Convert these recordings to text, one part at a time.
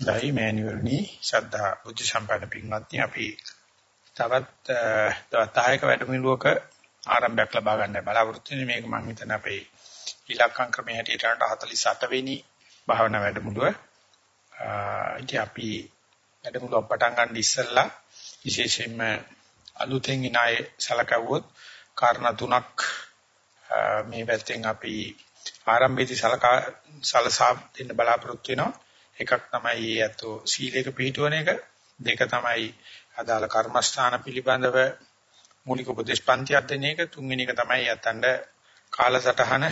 දෛ මෑණිවරණි ශ්‍රද්ධා බුද්ධ සම්පන්න පින්වත්නි අපි තවත් තවතායක වැඩමුළුවක ආරම්භයක් ලබා ගන්න බලාපොරොත්තු වෙන්නේ මේක මම හිතන අපේ ඉලක්කම් ක්‍රමයේ හැටියට 48 වෙනි භාවනා වැඩමුළුව. ඉතින් අපි වැඩමුළුව පටන් ගන්න ඉස්සෙල්ලා විශේෂයෙන්ම අලුතෙන් ඉන අය සලකවුවොත් කාරණා තුනක් මේ පැත්තෙන් අපි ආරම්භයේදී සලකා සලසා දෙන්න බලාපොරොත්තු වෙනවා. එකක් තමයි යතෝ සීලයක පිළිටවන එක. දෙක තමයි අදාළ කර්මස්ථාන පිළිබඳව මූලික උපදේශ පන්තියක් දෙන එක. තුන්වෙනි එක තමයි යතඬ කාලසටහන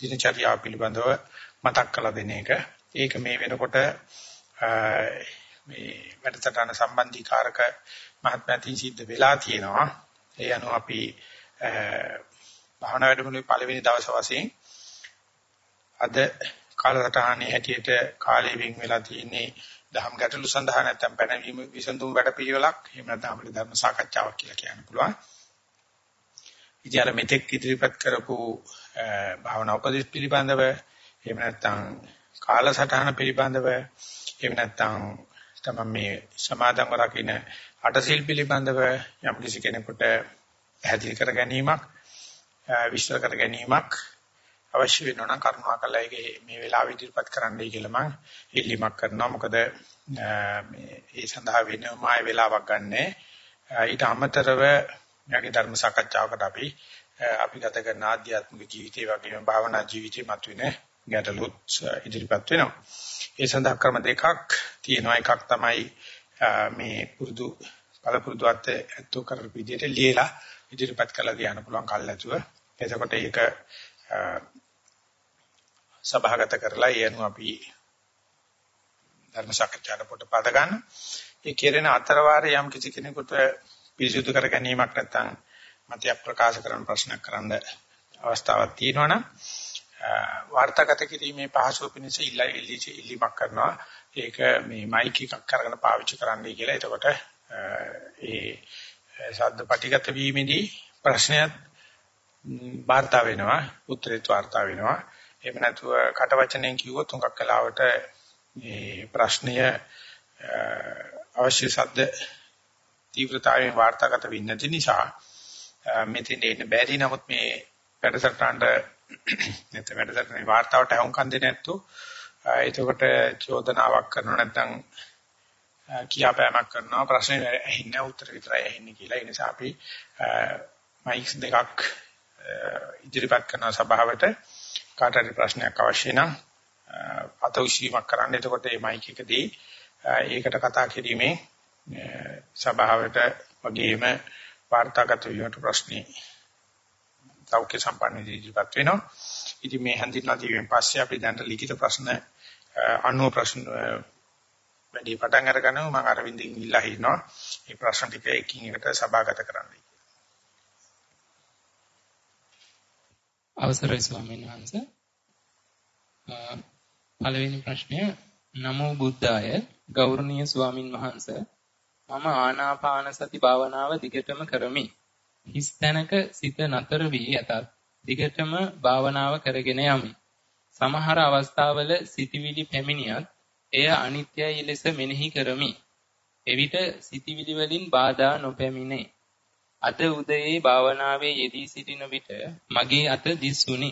දිනචර්යාව පිළිබඳව මතක් කරලා දෙන එක. ඒක මේ වෙනකොට මේ වැඩසටහන සම්බන්ධීකාරක මහත්මයාටින් සිද්ධ වෙලා තියෙනවා. ඒ අනුව අපි භාවනා වැඩමුළුවේ පළවෙනි දවස් වශයෙන් අද කාලසටහනේ හැටියට කාලය වෙන් වෙලා තියෙන්නේ දහම් ගැටලු සඳහා නැත්නම් පැනවීම විසඳුම් වැඩපිළිවෙලක් එහෙම නැත්නම් අපිට ධර්ම සාකච්ඡාවක් කියලා කියන්න පුළුවන්. ඉතින් අර මෙතෙක් ඉදිරිපත් කරපු භාවනා උපදෙස් පිළිබඳව එහෙම නැත්නම් කාලසටහන පිළිබඳව එහෙම නැත්නම් තමයි මේ සමාදන්ව රකින්න අටසිල් පිළිබඳව යම් කිසි කෙනෙකුට පැහැදිලි කර ගැනීමක් විශ්ල කර ගැනීමක් අවශ්‍ය වෙනවා නම් කරුණාකරලා ඒක මේ වෙලාවෙ ඉදිරිපත් කරන්නයි කියලා මම ඉල්ලීමක් කරනවා. මොකද මේ ඒ සඳහා වෙනම ආය වෙලාවක් ගන්නෑ. ඊට අමතරව යගේ ධර්ම සාකච්ඡාවකට අපි අපි ගත කරන ආධ්‍යාත්මික ජීවිතය වගේම භාවනා ජීවිතය මතුවෙන ගැටලුත් ඉදිරිපත් වෙනවා. ඒ සඳහා ක්‍රම දෙකක් තියෙනවා. එකක් තමයි මේ පුරුදු පළපුරුදුත් ඇත්තෝ කරපු විදිහට ලියලා ඉදිරිපත් කළා කියන්න පුළුවන් කල්ැතුව. එතකොට ඒක සභාගත කරලා ඒ අනුව අපි ධර්ම සාකච්ඡාට පොට පද ගන්න. ඒ කෙරෙන අතර වාරේ යම් කිසි කෙනෙකුට පිරිසුදු කර ගැනීමක් නැත්නම් මතයක් ප්‍රකාශ කරන ප්‍රශ්නයක් කරන්න අවස්ථාවක් තියෙනවනම් වාර්තාගත කිරීමේ පහසුව පිණිස ඉල්ලීමක් කරනවා. ඒක මේ මයික් එකක් අරගෙන පාවිච්චි කරන්නයි කියලා. එතකොට ඒ ශබ්ද පටිගත වීමේදී ප්‍රශ්නයත් වාර්තා වෙනවා, උත්තරේත් වාර්තා වෙනවා. එහෙම නැතුව කට වචනෙන් කිව්වොත් උඟක් කලාවට මේ ප්‍රශ්නය අවශ්‍ය ශබ්ද තීව්‍රතාවයෙන් වාර්තාගත වෙන්නේ නැති නිසා මෙතෙන් එන්න බැරි. නමුත් මේ වැඩසටහනට නැත්නම් වැඩසටහනේ වාර්තාවට හුම්කම් දෙන්නේ නැත්තු එතකොට චෝදනාවක් කරනවා නැත්නම් කියාපෑමක් කරනවා. ප්‍රශ්නේ ඇහින්නේ උත්තර විතරයි ඇහින්නේ කියලා. ඒ නිසා අපි මයික්ස් දෙකක් ඉදිරිපත් කරන සභාවට. කාට හරි ප්‍රශ්නයක් අවශ්‍ය නම් අත උෂීමක් කරන්න. එතකොට මේ මයික් එකදී ඒකට කතා කිරීමේ සභාවට වගේම වාර්තාගත වීමට ප්‍රශ්නේ සෞඛ්‍ය සම්පන්න ඉදිරිපත් වෙනවා. ඉතින් මේ හන්දිනා දීවෙන් පස්සේ අපි දැන් ලිඛිත ප්‍රශ්න අනුව ප්‍රශ්න වැඩි පටන් අරගනවා මම අරවින්දින් ඉල්ලා හිනවා. මේ ප්‍රශ්න ටික එකින් එකට සභාගත කරන්නයි. අවසරයි ස්වාමීන් වහන්ස. පළවෙනි ප්‍රශ්නය නමෝ බුද්ධාය ගෞරවනීය ස්වාමින් වහන්ස මම ආනාපාන සති භාවනාව දිගටම කරමි. හිස් තැනක සිත නතර වී ඇතත් දිගටම භාවනාව කරගෙන යමි. සමහර අවස්ථාවල සිටිවිලි පැමිණියත් එය අනිත්‍යයි ලෙස මෙනෙහි කරමි. එවිට සිටිවිලි වලින් බාධා නොපැමිණේ. අද උදයේ භාවනාවේ යෙදී සිටින විට මගේ අත දිස්සුනි.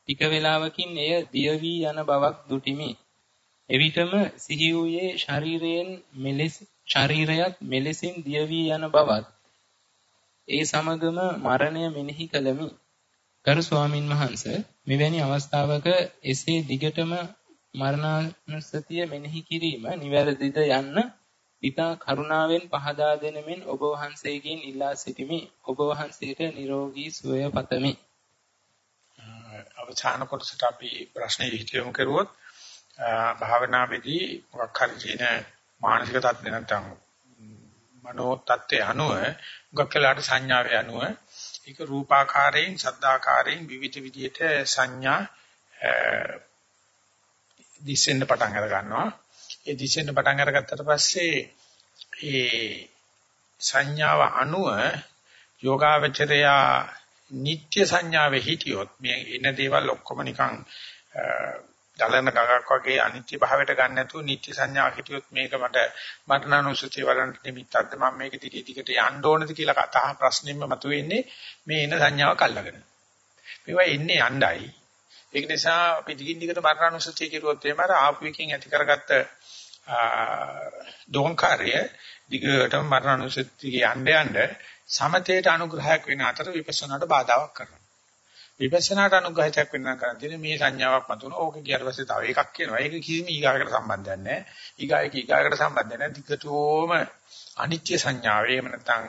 ටික වේලාවකින් එය දිය වී යන බවක් දුටිමි. එවිටම සිහි වූයේ ශරීරයෙන් මෙලෙස ශරීරයත් මෙලෙසින් දිය වී යන බවත් ඒ සමගම මරණය මෙනෙහි කළමි. ගරු ස්වාමින් වහන්සේ මෙවැනි අවස්ථාවක එසේ දිගටම මරණානුස්සතිය මෙනෙහි කිරීම නිවැරදිද යන්න ඊතා කරුණාවෙන් පහදා දෙනමින් ඔබ වහන්සේගෙන් ඉල්ලා සිටිමි. ඔබ වහන්සේට නිරෝගී සුවය පතමි. අවසාන කොටසට අපි ප්‍රශ්නේ ඉදිරියමු කරුවොත් භාවනාවේදී මොකක් හරි කියන මානසික තත්ත්ව නැත්නම් මනෝ තත්ත්වය අනුව මොකක් කළාට සංඥාවේ අනුව ඒක රූපාකාරයෙන් සද්දාකාරයෙන් විවිධ විදිහට සංඥා දිස්සෙන්න පටන් අර ගන්නවා ඒ දිශෙන් පටන් අරගත්තට පස්සේ ඒ සංඥාව අනුව යෝගාවචරයා නිත්‍ය සංඥාවේ හිටියොත් මේ එන දේවල් ඔක්කොම නිකන් ගලන ගගක් වගේ අනිත්‍ය භාවයට ගන්න නැතුව නිත්‍ය සංඥා හිටියොත් මේක මට මරණානුසතිය වරන් නිමිත්තක්ද මම මේක ටික ටිකට යන්න ඕනද කියලා කතා ප්‍රශ්නෙම මතුවෙන්නේ මේ එන සංඥාවක් අල්ලගෙන. මේවා එන්නේ යණ්ඩයි. ඒක නිසා අපි දිගින් දිගට මරණානුසතිය කිරුවොත් එහම අර ආපු එකකින් ඇති කරගත්ත දෝංකාරය දිගටම මරණානුසතිය යන්න යන්න සමතේට අනුග්‍රහයක් වෙන අතර විපස්සනාට බාධාවක් කරනවා. විපස්සනාට අනුග්‍රහයක් වෙන්න කරන්නේ මේ සංඥාවක් මතුන ඕක ගියාට පස්සේ තව එකක් කියනවා. ඒක කිසිම ඊගාකට සම්බන්ධයක් නැහැ. ඊගායක ඊගාකට සම්බන්ධයක් නැහැ. දිගටම අනිත්‍ය සංඥාව එහෙම නැත්නම්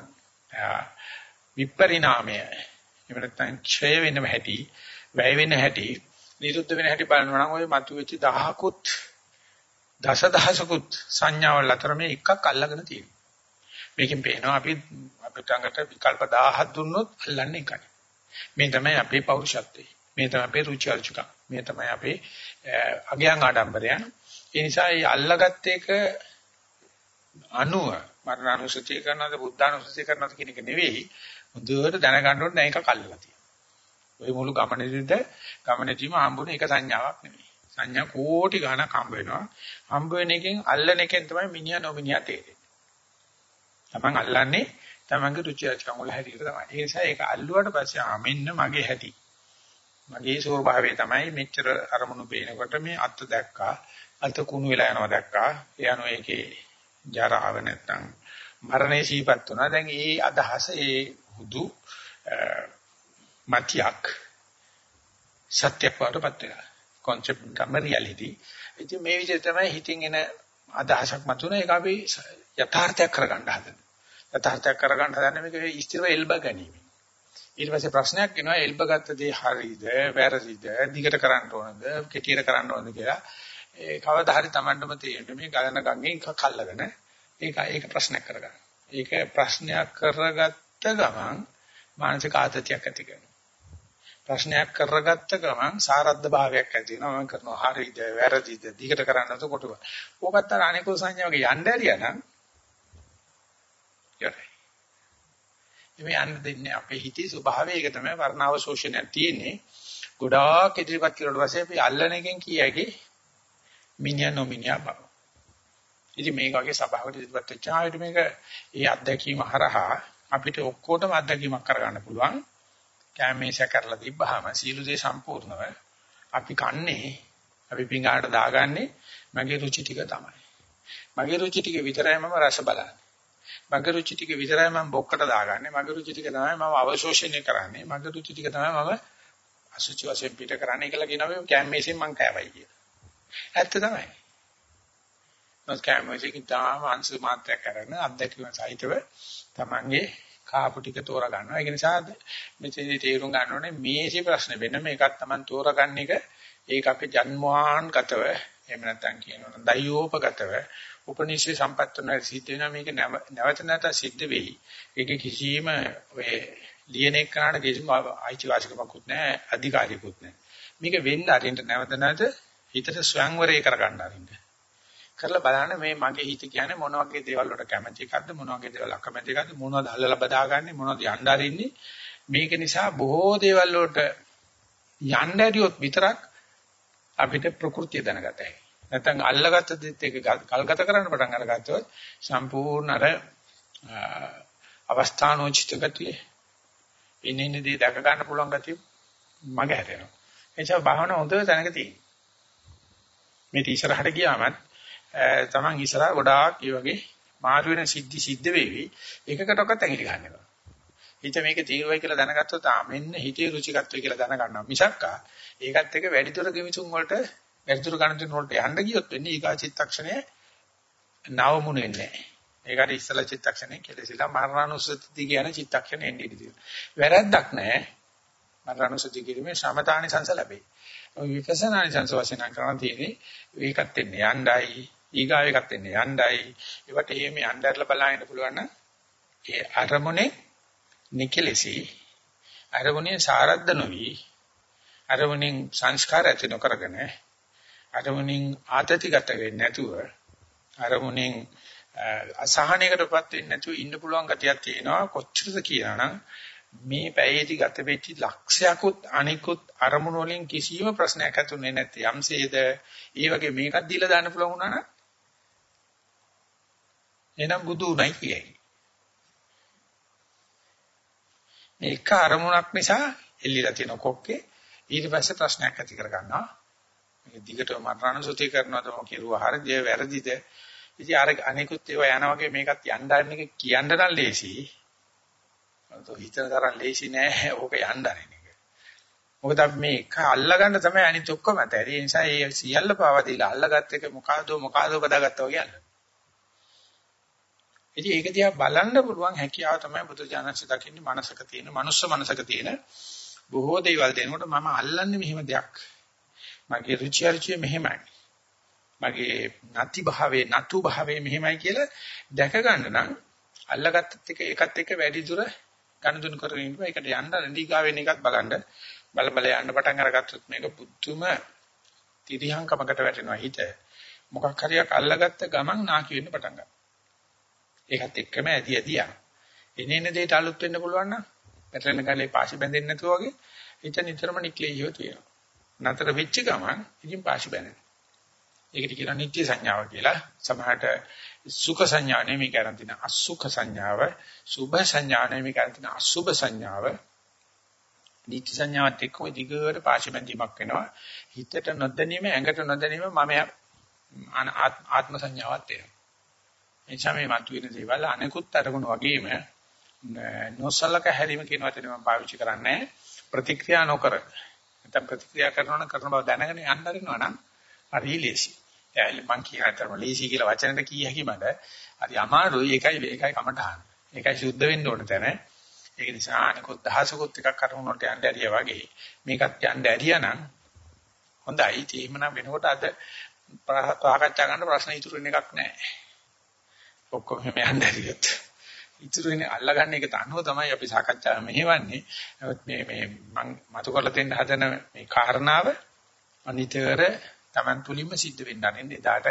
විපරිණාමය එහෙම නැත්නම් ක්ෂය වෙනම හැටි, වැය වෙන හැටි, නිරුද්ධ වෙන හැටි බලනවා නම් ওই මතුවෙච්ච දහකුත් දසදහසකුත් සංඥාවල් අතර මේ එකක් අල්ලගෙන තියෙනවා. මේකෙන් පේනවා අපි අපිට අඟට විකල්ප 1000ක් දුන්නොත් අල්ලන්නේ එකයි. මේ තමයි අපේ පෞරුෂත්වය. මේ තමයි අපේ රුචි අරුචිකම්. මේ තමයි අපේ අගයන් ආඩම්බරයන්. ඒ නිසා මේ අල්ලගත්ත එක අනුව මරණානුසතිය කරනවද බුද්ධානුසතිය කරනවද කියන එක නෙවෙයි. හොඳට දැනගන්න ඕනේ දැන් එකක් අල්ලලා තියෙනවා. ওই මුළු ගමනේදීද ගමනේදීම හම්බුනේ එක සංඥාවක් නෙවෙයි. සංඥා කෝටි ගණක් හම්බ වෙනවා. හම්බ වෙන එකෙන් අල්ලන එකෙන් තමයි මිනිහා නොමිනිහා තේරෙන්නේ. Taman අල්ලන්නේ තමන්ගේ රුචි අරුචිකම් වල හැටියට තමයි. ඒ නිසා ඒක අල්ලුවාට පස්සේ ආ මෙන්න මගේ හැටි. මගේ ස්වභාවය තමයි මෙච්චර අරමුණු පේනකොට මේ අත් දැක්කා. අත කුණු වෙලා යනවා දැක්කා. යනවා ඒකේ ජරාව නැත්තම් මරණේ සීපත් වුණා. දැන් ඒ අදහස ඒ හුදු මතියක් සත්‍යයක් වඩපත් වෙනවා. Concept ගම reality. ඉතින් මේ විදිහට තමයි හිතින් එන අදහසක් මතුන ඒක අපි යථාර්ථයක් කරගන්න හදන්නේ. යථාර්ථයක් කරගන්න හදන්නේ මේක ඉස්තිරව එල්බ ගැනීම. ඊට පස්සේ ප්‍රශ්නයක් එනවා එල්බ ගත්ත දේ හරියද වැරදිද දිගට කරන්න ඕනද කෙටියට කරන්න ඕනද කියලා ඒ කවදා හරි Tamandම තේරෙන්න මේ ගලන ගංගේ එකක් අල්ලගෙන ඒක ඒක ප්‍රශ්නයක් කරගන්න. ඒක ප්‍රශ්නයක් කරගත්ත ගමන් මානසික ආතතියක් ඇති කරනවා. ප්‍රශ්නයක් කරගත්ත ගමන් සාරද්ද භාවයක් ඇති වෙනවා මම කරනවා හරියද වැරදිද දිගට කරන්නද කොටුව. ඕකත් අර අනිකුල් සංඥාවක යන්න ඇරියා නම් ඉවරයි. මේ යන්න දෙන්නේ අපේ හිතේ ස්වභාවය ඒක තමයි වර්ණාව ශෝෂණයක් තියෙන්නේ. ගොඩාක් ඉදිරිපත් කරුවට පස්සේ අපි අල්ලන එකෙන් කියකි මිනිහා නොමිනිහා බව. ඉතින් මේක වගේ සභාවකට ඉදිරිපත් වෙච්චා ආයෙත් මේක ඒ අත්දැකීම හරහා අපිට ඔක්කොටම අත්දැකීමක් කරගන්න පුළුවන්. කැමේශ කරලා තිබ්බහම සීළු දේ සම්පූර්ණව අපි කන්නේ අපි පිඟාට දාගන්නේ මගේ රුචි ටික තමයි. මගේ රුචි ටික විතරයි මම රස බලන්නේ. මගේ රුචි ටික විතරයි මම බොක්කට දාගන්නේ. මගේ රුචි ටික තමයි මම අවශෝෂණය කරන්නේ. මගේ රුචි ටික තමයි මම අසුචි වශයෙන් පිට කරන්නේ කියලා කියනවා මේ කැම්මේසෙන් මං කෑවයි කියලා. ඇත්ත තමයි. නමුත් කැම්මේසෙකින් තාම අංශ මාත්‍රයක් කරන අත්දැකීම සහිතව තමන්ගේ කාපු ටික තෝරා ගන්නවා. ඒක නිසා මෙතනදී තේරුම් ගන්න ඕනේ මේසි ප්‍රශ්න වෙන මේකක් තමන් තෝරාගන්න එක ඒක අපේ ජන්මාන්ගතව එහෙම නැත්නම් කියනවා දයෝපගතව උපනිෂේ සම්පත්තන සිද්ධ වෙනවා මේක නැවත නැවත සිද්ධ වෙයි. ඒක කිසිම ඔය ලියන එකනට කිසිම අයිතිවාසිකමකුත් නැහැ, අධිකාරියකුත් නැහැ. මේක වෙන්න අරින්න නැවත නැවත හිතට ස්වයංවරය කරගන්න අරින්න. කරලා බලන්න මේ මගේ හිත කියන්නේ මොන වගේ දේවල් වලට කැමති එකක්ද මොන වගේ දේවල් අකමැති එකක්ද මොනවද අල්ලලා බදාගන්නේ මොනවද යන්න අරින්නේ මේක නිසා බොහෝ දේවල් වලට යන්න ඇරියොත් විතරක් අපිට ප්‍රകൃතිය දැනගත හැකියි. නැත්නම් අල්ලගත්ත දෙත් එක කල්ගත කරන්න පටන් අරගත්තොත් සම්පූර්ණ අර අවස්ථානෝචිත ගතිය ඉන්නේ දේ දැක ගන්න පුළුවන් ගතිය මග හැරෙනවා. එනිසා භාවනා හොඳ තැනක තියෙනවා. මේ ඉස්සරහට ගියාමත් තමන් ඉස්සරහ ගොඩාක් මේ වගේ මාරු වෙන සිද්ධි සිද්ධ වෙවි. එකකටවත් ඇඟිලි ගන්න එපා. හිත මේක තීරුවයි කියලා දැනගත්තොත් ආ මෙන්න හිතේ රුචිකත්වය කියලා දැනගන්නවා. මිසක්කා ඒකත් එක්ක වැඩිදුර කිවිසුම් වලට වැඩිදුර ගණන් වලට යන්න ගියොත් වෙන්නේ ඊගා චිත්තක්ෂණය නවමුණ වෙන්නේ නැහැ. ඒකට ඉස්සලා චිත්තක්ෂණය කෙලෙසිලා මරණානුස්සති කියන චිත්තක්ෂණය එන්නේ ඉතින්. වැරද්දක් නැහැ. මරණානුස්සති කිරීමේ සමතානි සංස ලැබේ. විපස්සනානි සංස වශයෙන් කරණ තියෙන්නේ ඒකත් එන්නේ යණ්ඩයි ඊගා එකත් එන්නේ යණ්ඩයි. ඒවට එහෙම යණ්ඩර්ලා බලන්න පුළුවන් නම් ඒ අරමුණේ නිකලෙසි අරමුණේ සාරද්ද නොවි අරමුණෙන් සංස්කාර ඇති නොකරගෙන අරමුණෙන් ආතතිගත වෙන්නේ නැතුව අරමුණෙන් අසහනයකටපත් වෙන්නේ නැතුව ඉන්න පුළුවන් ගතියක් තියෙනවා. කොච්චරද කියනනම් මේ පැයේදී ගත වෙච්ච ලක්ෂයකුත් අනිකුත් අරමුණු වලින් කිසිම ප්‍රශ්නයක් ඇතුනේ නැති යම්සේද ඒ වගේ මේකක් දීලා දාන්න පුළුවන් වුණා නම් එහෙනම් බුදු උණයි කියයි. මේ එක අරමුණක් නිසා එල්ලීලා තියෙන කොක්කේ ඊට පස්සේ ප්‍රශ්නයක් ඇති කර ගන්නවා. මේක දිගටම මරණසුති කරනවද මොකද කෙරුවා හරිද වැරදිද? ඉතින් අර අනිකුත් ඒවා යන වගේ මේකත් යන්න එක කියන්න නම් ලේසි. මතෝ හිතන තරම් ලේසි නෑ ඕක යන්න අරින එක. මොකද අපි මේ එක අල්ලගන්න තමයි අනිත් ඔක්කොම ඇත. ඒ නිසා ඒ සියල්ල පාවා දීලා අල්ලගත් එක මොකಾದෝ මොකಾದෝ බදාගත්තා වගේ අල්ලන. ඉතින් ඒක දිහා බලන්න පුළුවන් හැකියාව තමයි බුදුජානක දකින්නේ මනසක තියෙන, මනුස්ස මනසක තියෙන බොහෝ දේවල් දෙනකොට මම අල්ලන්නේ මෙහෙම දෙයක්. මගේ රුචි අරුචිය මෙහෙමයි. මගේ නැති භාවයේ නතු භාවයේ මෙහෙමයි කියලා දැක ගන්න නම් අල්ලගත්තත් එක එකත් එක්ක වැඩි දුර ගනුදෙනු කරගෙන ඉන්නවා. ඒකට යන්න රෙඩිගා වෙන එකත් බලන්න. බල බල යන්න පටන් අරගත්තොත් මේක පුදුම තිරියංකමකට වැටෙනවා හිත. මොකක් හරියක් අල්ලගත්ත ගමන් නාකි වෙන්න පටන් ගන්නවා. ඒකත් එක්කම ඇදි ඇදි යනවා. එනේන දෙයට අලුත් වෙන්න පුළුවන් නම් පැටලෙන ගලේ පාසි බැඳෙන්නේ නැතුව වගේ හිත නිතරම නික්ලේයියෝ තියෙනවා. නතර වෙච්ච ගමන් ඉතින් පාසි බැඳෙනවා. ඒකට කියනවා නිත්‍ය සංඥාව කියලා. සමහරට සුඛ සංඥා නෙමෙයි කරන් තියෙන අසුඛ සංඥාව, සුභ සංඥා නෙමෙයි කරන් තියෙන අසුභ සංඥාව. නිත්‍ය සංඥාවත් එක්කම දිගට පාසි බැඳීමක් වෙනවා. හිතට නොදැනීම, ඇඟට නොදැනීම මම ආත්ම සංඥාවක් වෙනවා. එනිසා මේ මතුවෙන දේවල් අනෙකුත් අරමුණු වගේම නොසලක හැරීම කියන වචනේ මම පාවිච්චි කරන්නේ ප්‍රතික්‍රියා නොකර. නැත්නම් ප්‍රතික්‍රියා කරනවා නම් කරන බව දැනගෙන යන්න හරිනවා නම් හරි ලේසි. එයාලි මං කියනතරම ලේසි කියලා වචනෙට කිය හැකි මට හරි අමාරුයි ඒකයි ඒකයි කමටහන. ඒකයි සුද්ධ වෙන්න ඕන තැන. ඒක නිසා අනිකුත් දහසකුත් එකක් අරමුණ වලට යන්න ඇරියා වගේ මේකත් යන්න ඇරියා නම් හොඳයි. ඒ එහෙමනම් වෙනකොට අද සාකච්ඡා කරන්න ප්‍රශ්න ඉතුරු වෙන එකක් නැහැ. ඔක්කොම යන්න ඇරියොත්. ඉතුරු වෙන්නේ අල්ලගන්න එක තනුව තමයි අපි සාකච්ඡාව මෙහෙවන්නේ. නමුත් මේ මේ මම මතු කරලා දෙන්න හදන මේ කාරණාව අනිතර Taman තුලින්ම සිද්ධ වෙන්න අරින්නේ. එදාට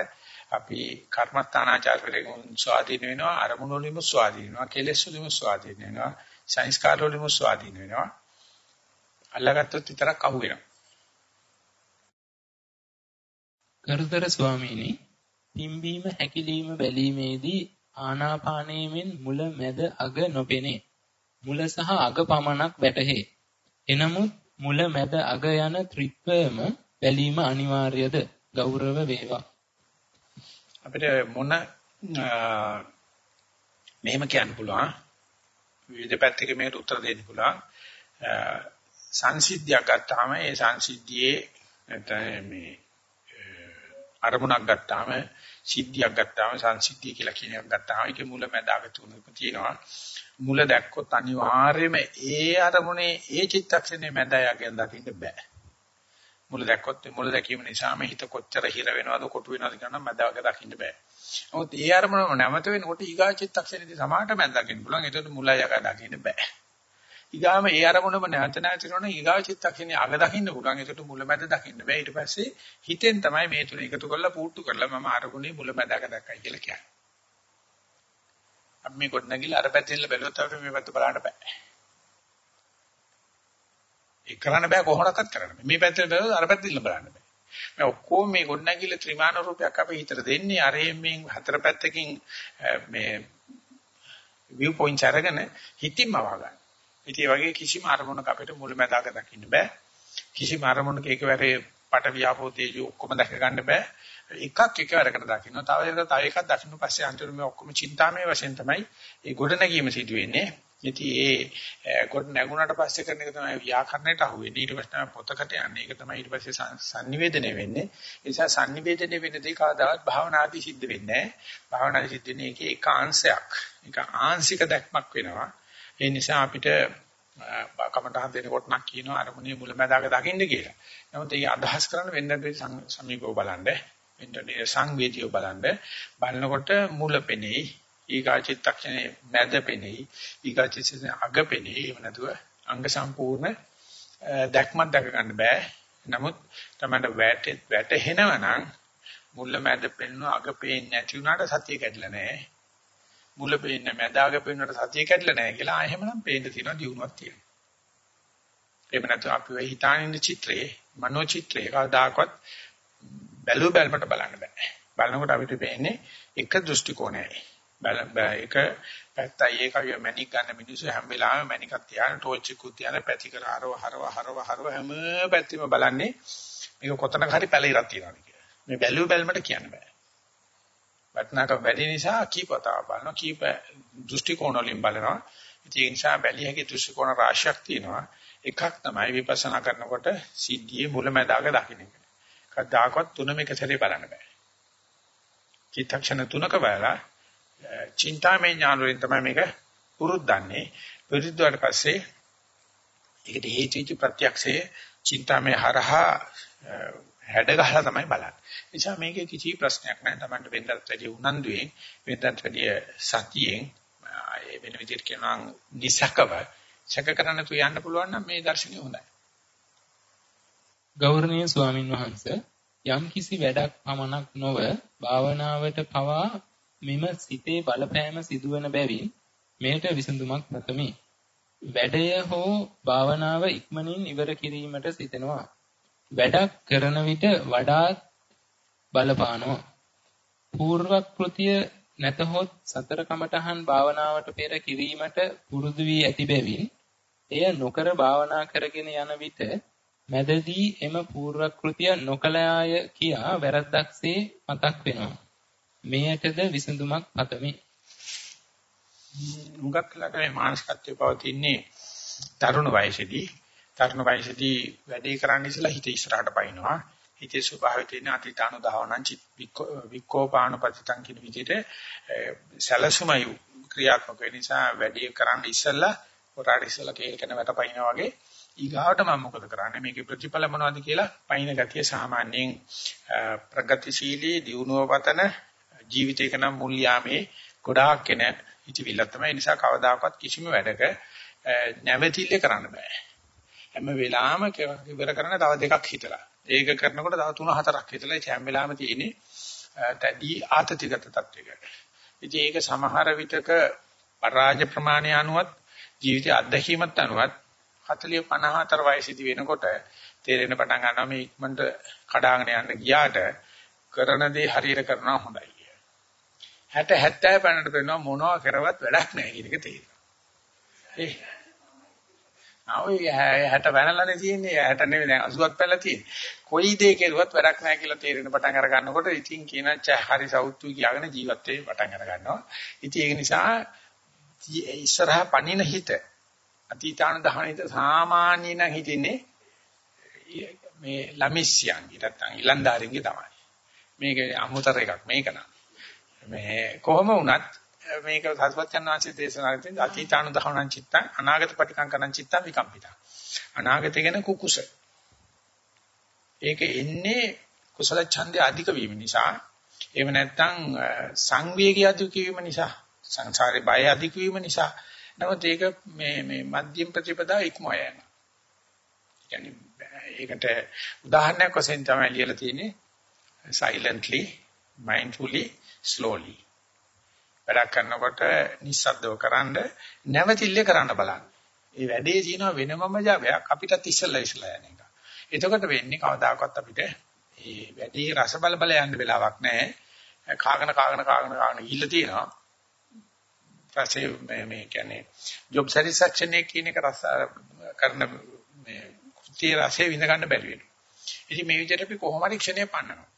අපි කර්මස්ථානාචාරවලින් ස්වාධීන වෙනවා, අරමුණු වලින්ම ස්වාධීන වෙනවා, කෙලෙස් වලින්ම ස්වාධීන වෙනවා, සංස්කාර වලින්ම ස්වාධීන වෙනවා. අල්ලගත්තොත් විතරක් අහු වෙනවා. ගරුතර ස්වාමීනි පිම්බීම හැකිලිම බැලීමේදී ආනාපානයෙන් මුල මැද අග නොපෙනේ. මුල සහ අග පමණක් වැටහේ. එනමුත් මුල මැද අග යන ත්‍රිත්වයම බැලීම අනිවාර්යද? ගෞරව වේවා. අපිට මොන මෙහෙම කියන්න පුළුවන්. විවිධ පැත්තක මේකට උත්තර දෙන්න පුළුවන්. සංසිද්ධියක් ගත්තාම ඒ සංසිද්ධියේ නැත්නම් මේ අරමුණක් ගත්තාම සිද්ධියක් ගත්තාම සංසිද්ධිය කියලා කියන එකක් ගත්තාම ඒකේ මුල මැදාග තුනක් තියෙනවා. මුල දැක්කොත් අනිවාර්යයෙන්ම ඒ අරමුණේ ඒ චිත්තක්ෂණේ මැදයගෙන් දකින්න බෑ. මුල දැක්කොත් මුල දැකීම නිසාම හිත කොච්චර හිර වෙනවද කොටු වෙනවද කියන මැදවක දකින්න බෑ. නමුත් ඒ අරමුණම නැවත වෙනකොට ඊගා චිත්තක්ෂණේදී සමාහට මැදකින් පුළුවන්. ඒකට මුලයි යක දකින්න බෑ. ඊගාම ඒ අරමුණම නැවත නැවත කරන ඊගාව චිත්තක්ෂණේ අග දකින්න පුළුවන්. ඒකට මුලැමැද දකින්න බෑ. ඊට පස්සේ හිතෙන් තමයි මේ තුන එකතු කරලා පුට්ටු කරලා මම අරමුණේ මුලැමැදක දැක්කයි කියලා කියන්නේ. අපි මේ කොට නැගිලා අර පැත්තෙන් බැලුවොත් අපිට මේ පැත්ත බලන්න බෑ. ඒක කරන්න බෑ කොහොමඩක්වත් කරන්න බෑ. මේ පැත්තෙන් බැලුවොත් අර පැත්තෙන් බලන්න බෑ. මේ ඔක්කොම මේ කොට නැගිලා ත්‍රිමාන රූපයක් අපේ හිතට දෙන්නේ අර එම්මින් හතර පැත්තකින් මේ view points අරගෙන හිතින්ම වහගන්න. ඉතින් ඒ වගේ කිසිම අරමුණක අපිට මුලැමැදාක දකින්න බෑ. කිසිම අරමුණක එකවරේ පට වියාපෝ තේජෝ ඔක්කොම දැක ගන්න බෑ. එකක් එකවරකට දකින්න. තව එකක් තව එකක් දකින්න පස්සේ අන්තිමට මේ ඔක්කොම චින්තාමය වශයෙන් තමයි ඒ ගොඩ නැගීම සිදු වෙන්නේ. ඉතින් ඒ ගොඩ නැගුණාට පස්සේ කරන එක තමයි ව්‍යාකරණයට අහු වෙන්නේ. ඊට පස්සේ තමයි පොතකට යන්නේ. ඒක තමයි ඊට පස්සේ sannivedana වෙන්නේ. ඒ නිසා sannivedana වෙන්නදී කවදාවත් භාවනාදී සිද්ධ වෙන්නේ නැහැ. භාවනාදී සිද්ධ වෙන්නේ ඒකේ ඒකාංශයක්. ඒක ආංශික දැක්මක් වෙනවා. ඒ නිසා අපිට කමටහන් දෙනකොට නම් කියනවා අරමුණේ මුලැමැදාක දකින්න කියලා. නමුත් ඒ අදහස් කරන වෙන්නදී සමීපව බලන්න, වෙන්නදී සංවේදීව බලන්න. බලනකොට මුල පෙනෙයි, ඊගා චිත්තක්ෂණේ මැද පෙනෙයි, ඊගා චිත්තක්ෂණේ අග පෙනෙයි. එහෙම නැතුව අංග සම්පූර්ණ දැක්මක් දක ගන්න බෑ. නමුත් තමයි වැටෙත් වැටෙනවා නම් මුල මැද පෙන්වන අග පේන්නේ නැති වුණාට සතිය කැඩලා නැහැ. මුල පේන්නේ මැදාග පේනට සතිය කැඩලා නැහැ කියලා ආයෙමනම් පේන්න තියෙනවා දියුණුවක් තියෙනවා. එහෙම නැත්නම් අපි වෙ හිතානින්න චිත්‍රයේ මනෝ චිත්‍රයේ කවදාකවත් බැලු බැලමට බලන්න බෑ. බලනකොට අපිට පේන්නේ එක දෘෂ්ටි කෝණයයි. බල එක පැත්තයි ඒකයි මැනික් ගන්න මිනිස්සු හැම වෙලාවෙම මැනිකක් තියාගෙන ටෝච් එකක් තියාගෙන පැති කර හරව හරව හරව හරව හැම පැත්තෙම බලන්නේ මේක කොතනක හරි පැලිරක් තියනවා කියලා. මේ බැලු බැලමට කියන්න බෑ. වටනක වැඩි නිසා කීපතාව බලනවා කීප දෘෂ්ටි කෝණ වලින් බලනවා. ඒ නිසා බැලිය හැකි දෘෂ්ටි කෝණ රාශියක් තියෙනවා. එකක් තමයි විපස්සනා කරනකොට සිද්ධියේ මුලැමැදාක දකින්න එක. කවදාකවත් තුනම එක සැරේ බලන්න බෑ. චිත්තක්ෂණ තුනක බලලා චින්තාමය ඥාන වලින් තමයි මේක පුරුද්දන්නේ. පුරුද්දුවාට පස්සේ ඒකට හේතුචි ප්‍රත්‍යක්ෂයේ චින්තාමය හරහා හැඩ ගහලා තමයි බලන්නේ. නිසා මේකේ කිසි ප්‍රශ්නයක් නැහැ. Tamanට වෙනදට වැඩි උනන්දුවෙන් වෙනදට වැඩි සතියෙන් ඒ වෙන විදිහට කියනවා නිසකව සැක කරන්න තු යන්න පුළුවන් නම් මේ දර්ශනය හොඳයි. ගෞරවනීය ස්වාමින් වහන්සේ යම් කිසි වැඩක් පමණක් නොව භාවනාවට පවා මෙම සිතේ බලපෑම සිදුවන බැවින් මෙයට විසඳුමක් නැතමි. වැඩය හෝ භාවනාව ඉක්මනින් ඉවර කිරීමට සිතෙනවා. වැඩක් කරන විට වඩාත් බලපානවා. పూర్ව කෘතිය නැතහොත් සතර කමඨහන් භාවනාවට පෙර කිරීමට පුරුදු වී ඇති බැවින් එය නොකර භාවනා කරගෙන යන විට මැදදී එම పూర్ව කෘතිය නොකලයාය කියා වැරද්දක්සේ මතක් වෙනවා. මෙයටද විසඳුමක් අතමි. මුගක් ලකේ මානසිකත්වය පවතින්නේ තරුණ වයසේදී තරුණ වයසේදී වැඩේ කරන්න ඉස්සලා හිත ඉස්සරහට පයින්නවා. හිතේ ස්වභාවය තියෙන අතීතානු දහවනං චිත් විකෝපානුපතිතං කියන විදිහට සැලසුමයි ක්‍රියාත්මක වෙන නිසා වැඩේ කරන්න ඉස්සලා හොරාට ඉස්සලා කේල්කන වැටපයින්නා වගේ ඊගාවට මම මොකද කරන්නේ? මේකේ ප්‍රතිඵල මොනවද කියලා පයින් ගතිය සාමාන්‍යයෙන් ප්‍රගතිශීලී දියුණුව පතන ජීවිතයක නම් මුල් යාමේ ගොඩාක් කෙන හිතවිල්ල තමයි. නිසා කවදාකවත් කිසිම වැඩක නැවතිල්ල කරන්න බෑ. හැම වෙලාවෙම ඉවර කරන තව දෙකක් හිතලා. ඒක කරනකොට තව තුන හතරක් හිතලා ඒ හැම වෙලාවෙම තියෙන්නේ තැඩි ආතතිගත තත්වයක. ඉතින් ඒක සමහර විටක පරාජ ප්‍රමාණය අනුවත් ජීවිතය අත්දැකීමත් අනුවත් 40 54 වයසේදී වෙනකොට තේරෙන පටන් ගන්නවා මේ ඉක්මනට කඩාගෙන යන්න ගියාට කරන දේ හරියට කරනවා හොඳයි කිය. 60 70 පන්නට පේනවා මොනවා කරවත් වැඩක් නැහැ කියන එක තේරෙනවා. ඒ ඔය 60 වැනලානේ තියෙන්නේ 60 නෙවෙයි දැන් 80ක් පැනලා තියෙන්නේ. කොයි දේ කෙරුවත් වැඩක් නැහැ කියලා තේරෙන පටන් අර ගන්නකොට ඉතින් කියන හරි සෞතු කියාගෙන ජීවත් වෙන්න පටන් අර ගන්නවා. ඉතින් ඒක නිසා ඉස්සරහා පණින හිත අතීතාන දහන හිත සාමාන්‍ය නම් හිතන්නේ මේ ළමිස්යන්ගේ නැත්තම් ඉලන්දාරින්ගේ තමයි. මේක අමුතර එකක් මේක නම්. මේ කොහොම වුණත් මේක සත්වචන් වහන්සේ දේශනා කරන්නේ අතීතානුදහනං චිත්තං අනාගත පටිකංකරං චිත්තං විකම්පිතං. අනාගතය ගැන කුකුස. ඒක එන්නේ කුසල ඡන්දය අධික වීම නිසා. එහෙම නැත්නම් සංවේගය අධික වීම නිසා. සංසාරේ බය අධික වීම නිසා. නමුත් ඒක මේ මේ මධ්‍යම ප්‍රතිපදා ඉක්මවා යනවා. يعني ඒකට උදාහරණයක් වශයෙන් තමයි ලියලා තියෙන්නේ silently mindfully slowly වැඩක් කරනකොට නිස්සද්දව කරන්ඩ නැවතිල්ල කරන්න බලන්න. ඒ වැඩේ තියෙනවා වෙනමම ජාවයක් අපිටත් ඉස්සෙල්ලා ඉස්සලා යන එක. එතකොට වෙන්නේ කවදාකවත් අපිට මේ වැඩේ රස බල බල යන්න වෙලාවක් නැහැ. කාගෙන කාගෙන කාගෙන කාගෙන ගිහිල්ලා තියෙනවා. ඊපස්සේ මේ මේ කියන්නේ ජොබ් සැටිස්ෆැක්ෂන් එක කියන එක රස කරන මේ කෘත්‍ය රසය විඳ ගන්න බැරි වෙනවා. ඉතින් මේ විදිහට අපි කොහොම හරි ක්ෂණය පන්නනවා.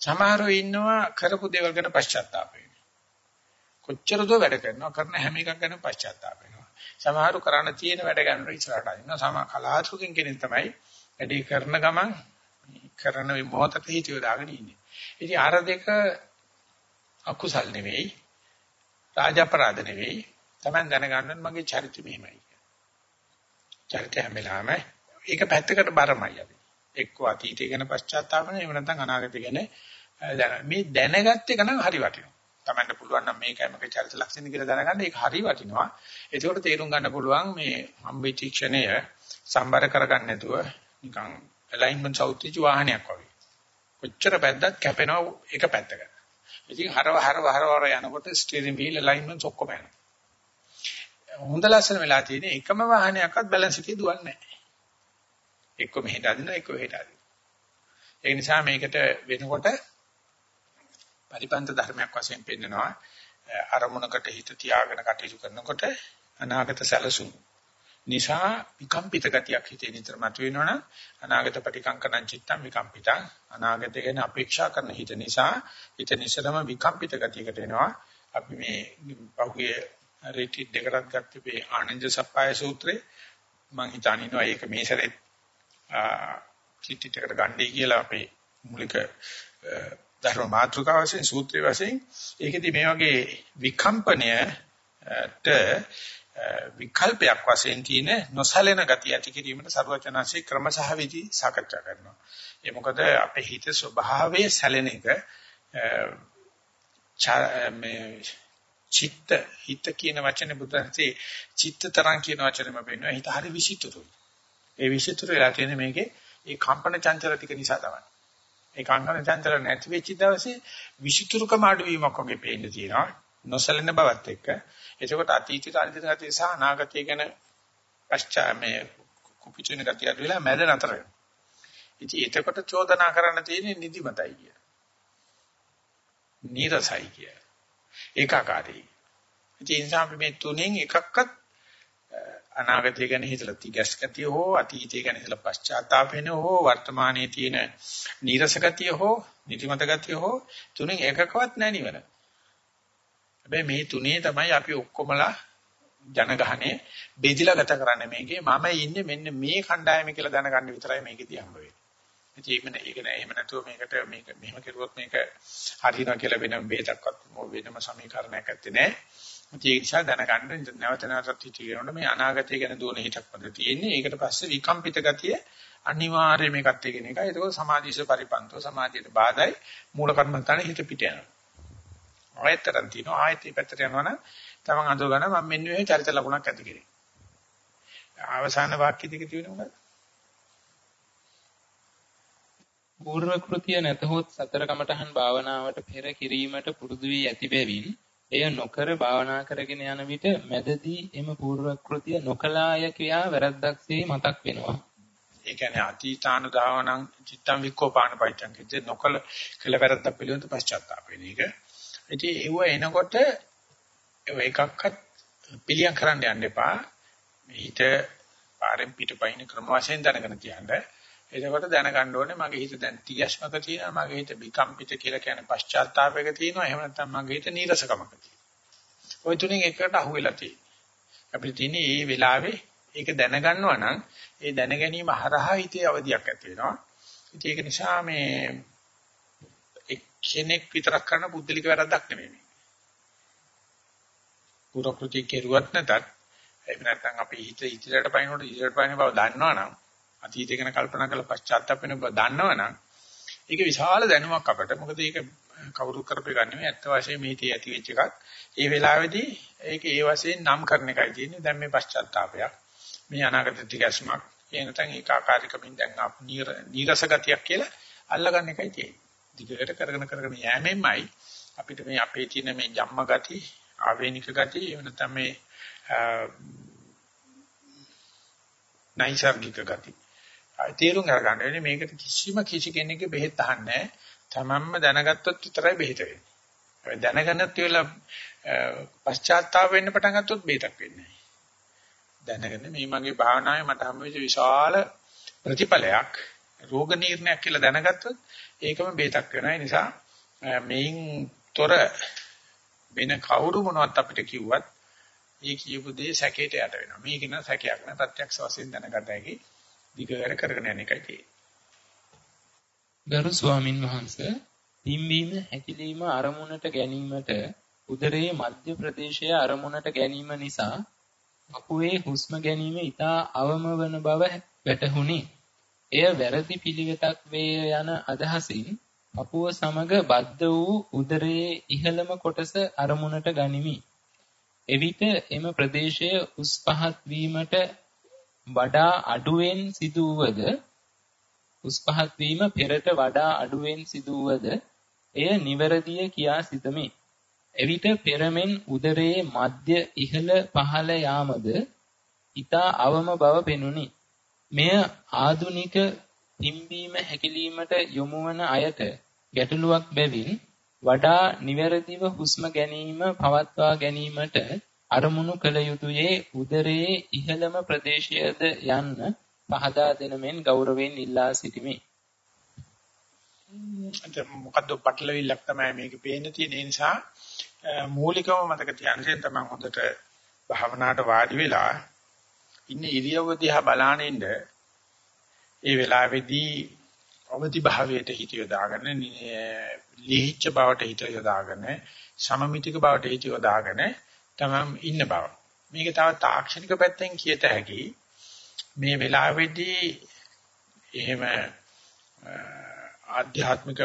සමහරව ඉන්නවා කරපු දේවල් ගැන පශ්චාත්තාප වෙනවා. කොච්චර දෝ වැඩ කරනවා කරන හැම එකක් ගැන පශ්චාත්තාප වෙනවා. සමහරු කරන්න තියෙන වැඩ ගන්න ඉස්සරහට අදිනවා. සම කලාතුරකින් කෙනෙක් තමයි වැඩි කරන ගමන් කරන මොහොතක හිතිය දාගෙන ඉන්නේ. ඉතින් අර දෙක අකුසල් නෙවෙයි. රාජපරාධ නෙවෙයි. Taman දැනගන්න මගේ චරිතය මෙහෙමයි. චරිතය හැම වෙලාවෙම ඒක පැත්තකට බරමයි අපි. එක්ක අතීතය ගැන පශ්චාත්තාප වෙන එහෙම නැත්නම් අනාගතය ගැන දැන මේ දැනගත්ත එක නම් හරි වටිනවා. තමන්ට පුළුවන් නම් මේකයි මගේ චරිත ලක්ෂණ කියලා දැනගන්න ඒක හරි වටිනවා. ඒකෝට තේරුම් ගන්න පුළුවන් මේ හම්බෙච්ච ක්ෂණය සම්බර කරගන්න නැතුව නිකන් ඇලයින්මන්ට් සෞත්‍ත්‍ය වාහනයක් වගේ. කොච්චර පැද්දත් කැපෙනවා එක පැත්තකට. ඉතින් හරව හරව හරව යනකොට ස්ටියරින් වීල් ඇලයින්මන්ට්ස් ඔක්කොම යනවා. හොඳ ලස්සන වෙලා තියෙන එකම වාහනයක්වත් බැලන්ස් එකේ දුවන්නේ නැහැ. එක්ක මෙහෙට අදිනවා එක්ක මෙහෙට අදිනවා. ඒ නිසා මේකට වෙනකොට පරිපන්ත ධර්මයක් වශයෙන් පෙන්නනවා. අරමුණකට හිත තියාගෙන කටයුතු කරනකොට අනාගත සැලසුම් නිසා විකම්පිත ගතියක් හිතේ නිතර මතුවෙනවනම් අනාගත පටිකංකණං චිත්තං විකම්පිතං අනාගතය ගැන අපේක්ෂා කරන හිත නිසා හිත නිසරම විකම්පිත ගතියකට එනවා අපි මේ පහුගිය රිට්‍රීට් දෙකකට ගත්තේ මේ ආනන්ද සප්පාය සූත්‍රේ මම හිතනිනවා ඒක මේ සැරේ රිට්‍රීට් එකට ගන්නයි කියලා අපේ මූලික ධර්ම මාතෘකාව වශයෙන් සූත්‍රයේ වශයෙන් ඒකෙදි මේ වගේ විකම්පනයට විකල්පයක් වශයෙන් තියෙන නොසැලෙන ගතිය ඇති කිරීමට සර්වචනාංශේ ක්‍රමසහ විදි සාකච්ඡා කරනවා. ඒ මොකද අපේ හිත ස්වභාවයේ සැලෙන එක මේ චිත්ත හිත කියන වචනේ බුදුන්සේ චිත්තතරං කියන වචනේම පෙන්නනවා. හිත හරි විචිතුරුයි. ඒ විචිතුරු වෙලා තියෙන මේකේ ඒ කම්පන චංචල ටික නිසා තමයි. ඒ කම්පන චංචල නැති වෙච්ච දවසේ විචිතුරුකම අඩුවීමක් වගේ පේන්න තියෙනවා. නොසැලෙන බවත් එක්ක. එතකොට අතීතයට අනිත් ගතිය සහ අනාගතය ගැන පශ්චා මේ කුපිචුන ගතිය අඩු වෙලා මැද නතර වෙනවා. ඉතින් එතකොට චෝදනා කරන්න තියෙන්නේ නිදිමතයි කිය. නීරසයි කිය. ඒකාකාරී. ඉතින් ඒ නිසා අපි මේ තුනෙන් එකක්වත් අනාගතය ගැන හිතලා තිගැස් ගතිය හෝ අතීතය ගැන හිතලා පශ්චාත්තාප වෙන හෝ වර්තමානයේ තියෙන නීරස ගතිය හෝ නිදිමත ගතිය හෝ තුනෙන් එකකවත් නැණිවන. හැබැයි මේ තුනේ තමයි අපි ඔක්කොමලා ජනගහනේ බෙදිලා ගත කරන්නේ මේකේ මම ඉන්නේ මෙන්න මේ කණ්ඩායම කියලා දැනගන්න විතරයි මේකෙදී හම්බ වෙන්නේ. ඉතින් ඒක නෑ එහෙම නැතුව මේකට මේක මෙහෙම කරුවොත් මේක හරියනවා කියලා වෙන බේතක්වත් වෙනම සමීකරණයක් ඇත්තේ නෑ. ඒ නිසා දැනගන්න නැවත නැවතත් හිතේනොට මේ අනාගතය ගැන දුවන හිතක් වද තියෙන්නේ. ඒකට පස්සේ විකම්පිත ගතිය අනිවාර්යයෙන් මේකත් එක්ක එකයි. ඒක සමාධිස පරිපන්තෝ සමාධියට බාධායි මූල කර්මස්ථානේ හිත පිට යනවා. ආයතරන් තියෙනවා. ආයතී පැත්තට යනවනම් තමන් අඳව ගන්න මම මෙන්න මේ චරිත ලකුණක් ඇති කෙනෙක්. අවසාන වාක්‍ය දෙක තියෙනවා මොකද? පූර්ව කෘතිය නැතහොත් සතර කමඨහන් භාවනාවට පෙර කිරීමට පුරුදු වී ඇති බැවින් එය නොකර භාවනා කරගෙන යන විට මැදදී එම පූර්ව කෘතිය නොකලාය කියා වැරද්දක්සේ මතක් වෙනවා. ඒ කියන්නේ අතීතානුදාවනං චිත්තං වික්කෝපාන පයිච්ඡං කියේ නොකල කළ වැරද්ද පිළිබඳ පශ්චාත්තාප වෙන එක. ඉතින් ඒව එනකොට එකක්වත් පිළියම් කරන්න යන්න එපා. හිත පාරෙන් පිටපයින් ක්‍රම වශයෙන් දැනගෙන තියන්න. එතකොට දැනගන්න ඕනේ මගේ හිත දැන් තියස්මක තියෙනවා මගේ හිත විකම්පිත කියලා කියන පශ්චාත්තාවයක තියෙනවා එහෙම නැත්නම් මගේ හිත නීරසකමක තියෙනවා. ওই තුنين එකකට අහු වෙලා තියෙනවා. අපිට තියෙන්නේ මේ වෙලාවේ ඒක දැනගන්නවා නම් ඒ දැන ගැනීම හරහා හිතේ අවදියක් ඇති වෙනවා. ඉතින් ඒක නිසා මේ එක්කෙනෙක් විතරක් කරන බුද්ධලික වැරද්දක් නෙමෙයි මේ. පුරකෘති කෙරුවත් නැතත් එහෙම නැත්නම් අපි හිත ඉදිරියට පයින්නකොට ඉදිරියට පයින්න බව දන්නවනම් අතීතය ගැන කල්පනා කරලා පශ්චාත්තාප වෙන බව දන්නවනම් ඒක විශාල දැනුමක් අපට. මොකද ඒක කවුරු කරපේ ගන්න නෙමෙයි ඇත්ත වශයෙන්ම මේ තේ ඇති වෙච්ච එකක්. ඒ වෙලාවේදී ඒක ඒ වශයෙන් නම් කරන එකයි තියෙන්නේ. දැන් මේ පශ්චාත්තාපයක්. මේ අනාගත තිගැස්මක්. ඒ නැත්නම් ඒකාකාරීකමින් දැන් අප නීරස ගතියක් කියලා අල්ලගන්න එකයි තියෙන්නේ. දිගට කරගෙන කරගෙන යෑමෙන්මයි අපිට මේ අපේ තියෙන මේ ජම්ම ගති, ආවේනික ගති, එහෙම නැත්නම් මේ නයිසර්ගික ගති තේරුම් අරගන්න වෙන්නේ මේකට කිසිම කිසි කෙනෙක්ගේ බෙහෙත් අහන්නේ තමන්ම දැනගත්තොත් විතරයි බෙහෙත වෙන්නේ. දැනගන්නත් වෙලා පශ්චාත්තාප වෙන්න පටන් ගත්තොත් බෙහෙතක් වෙන්නේ නැහැ. දැනගෙන මේ මගේ භාවනාවේ මට හම් වෙච්ච විශාල ප්‍රතිඵලයක් රෝග නිర్ణයක් කියලා දැනගත්තොත් ඒකම බෙහෙතක් වෙනවා. ඒ නිසා මේන් තොර වෙන කවුරු මොනවත් අපිට කිව්වත් මේ කියපු දේ සැකයට යට වෙනවා. මේක න සැකයක් නෑ ප්‍රත්‍යක්ෂ වශයෙන් දැනගත හැකි. දිගට කරගෙන යන එකයි තියෙන්නේ. ගරු ස්වාමින් වහන්සේ පිම්බීම හැකිලිම අරමුණට ගැනීමට උදරයේ මධ්‍ය ප්‍රදේශයේ අරමුණට ගැනීම නිසා අපුවේ හුස්ම ගැනීම ඉතා අවම වන බව වැටහුණි. එය වැරදි පිළිවෙතක් වේ යන අදහසින් අපුව සමග බද්ධ වූ උදරයේ ඉහළම කොටස අරමුණට ගනිමි. එවිට එම ප්‍රදේශය උස් පහත් වීමට වඩා අඩුවෙන් සිදුවද උස් පහත් වීම පෙරට වඩා අඩුවෙන් සිදුවද එය නිවැරදිය කියා සිතමි. එවිට පෙරමෙන් උදරයේ මධ්‍ය ඉහළ පහළ යාමද ඊතා අවම බව පෙනුනි. මෙය ආදුනික පිම්බීම හැකිලීමට යොමු වන අයට ගැටලුවක් බැවින් වඩා නිවැරදිව හුස්ම ගැනීම පවත්වා ගැනීමට අරමුණු කළ යුතුයේ උදරයේ ඉහළම ප්‍රදේශයද යන්න පහදා දෙන මෙන් ගෞරවයෙන් ඉල්ලා සිටිමි. මොකද්ද පටලවිල්ලක් තමයි මේක පේන්න තියෙන නිසා මූලිකව මතක තියාගන්න තමයි හොඳට භාවනාවට වාඩි වෙලා ඉන්න ඉරියව්ව දිහා බලාගෙන ඉන්න ඒ වෙලාවේදී අවදි භාවයට හිත යොදාගෙන ලිහිච්ඡ බවට හිත යොදාගෙන සමමිතික බවට හිත යොදාගෙන තමයි ඉන්න බව. මේක තව තාක්ෂණික පැත්තෙන් කියත හැකි. මේ වෙලාවේදී එහෙම ආධ්‍යාත්මික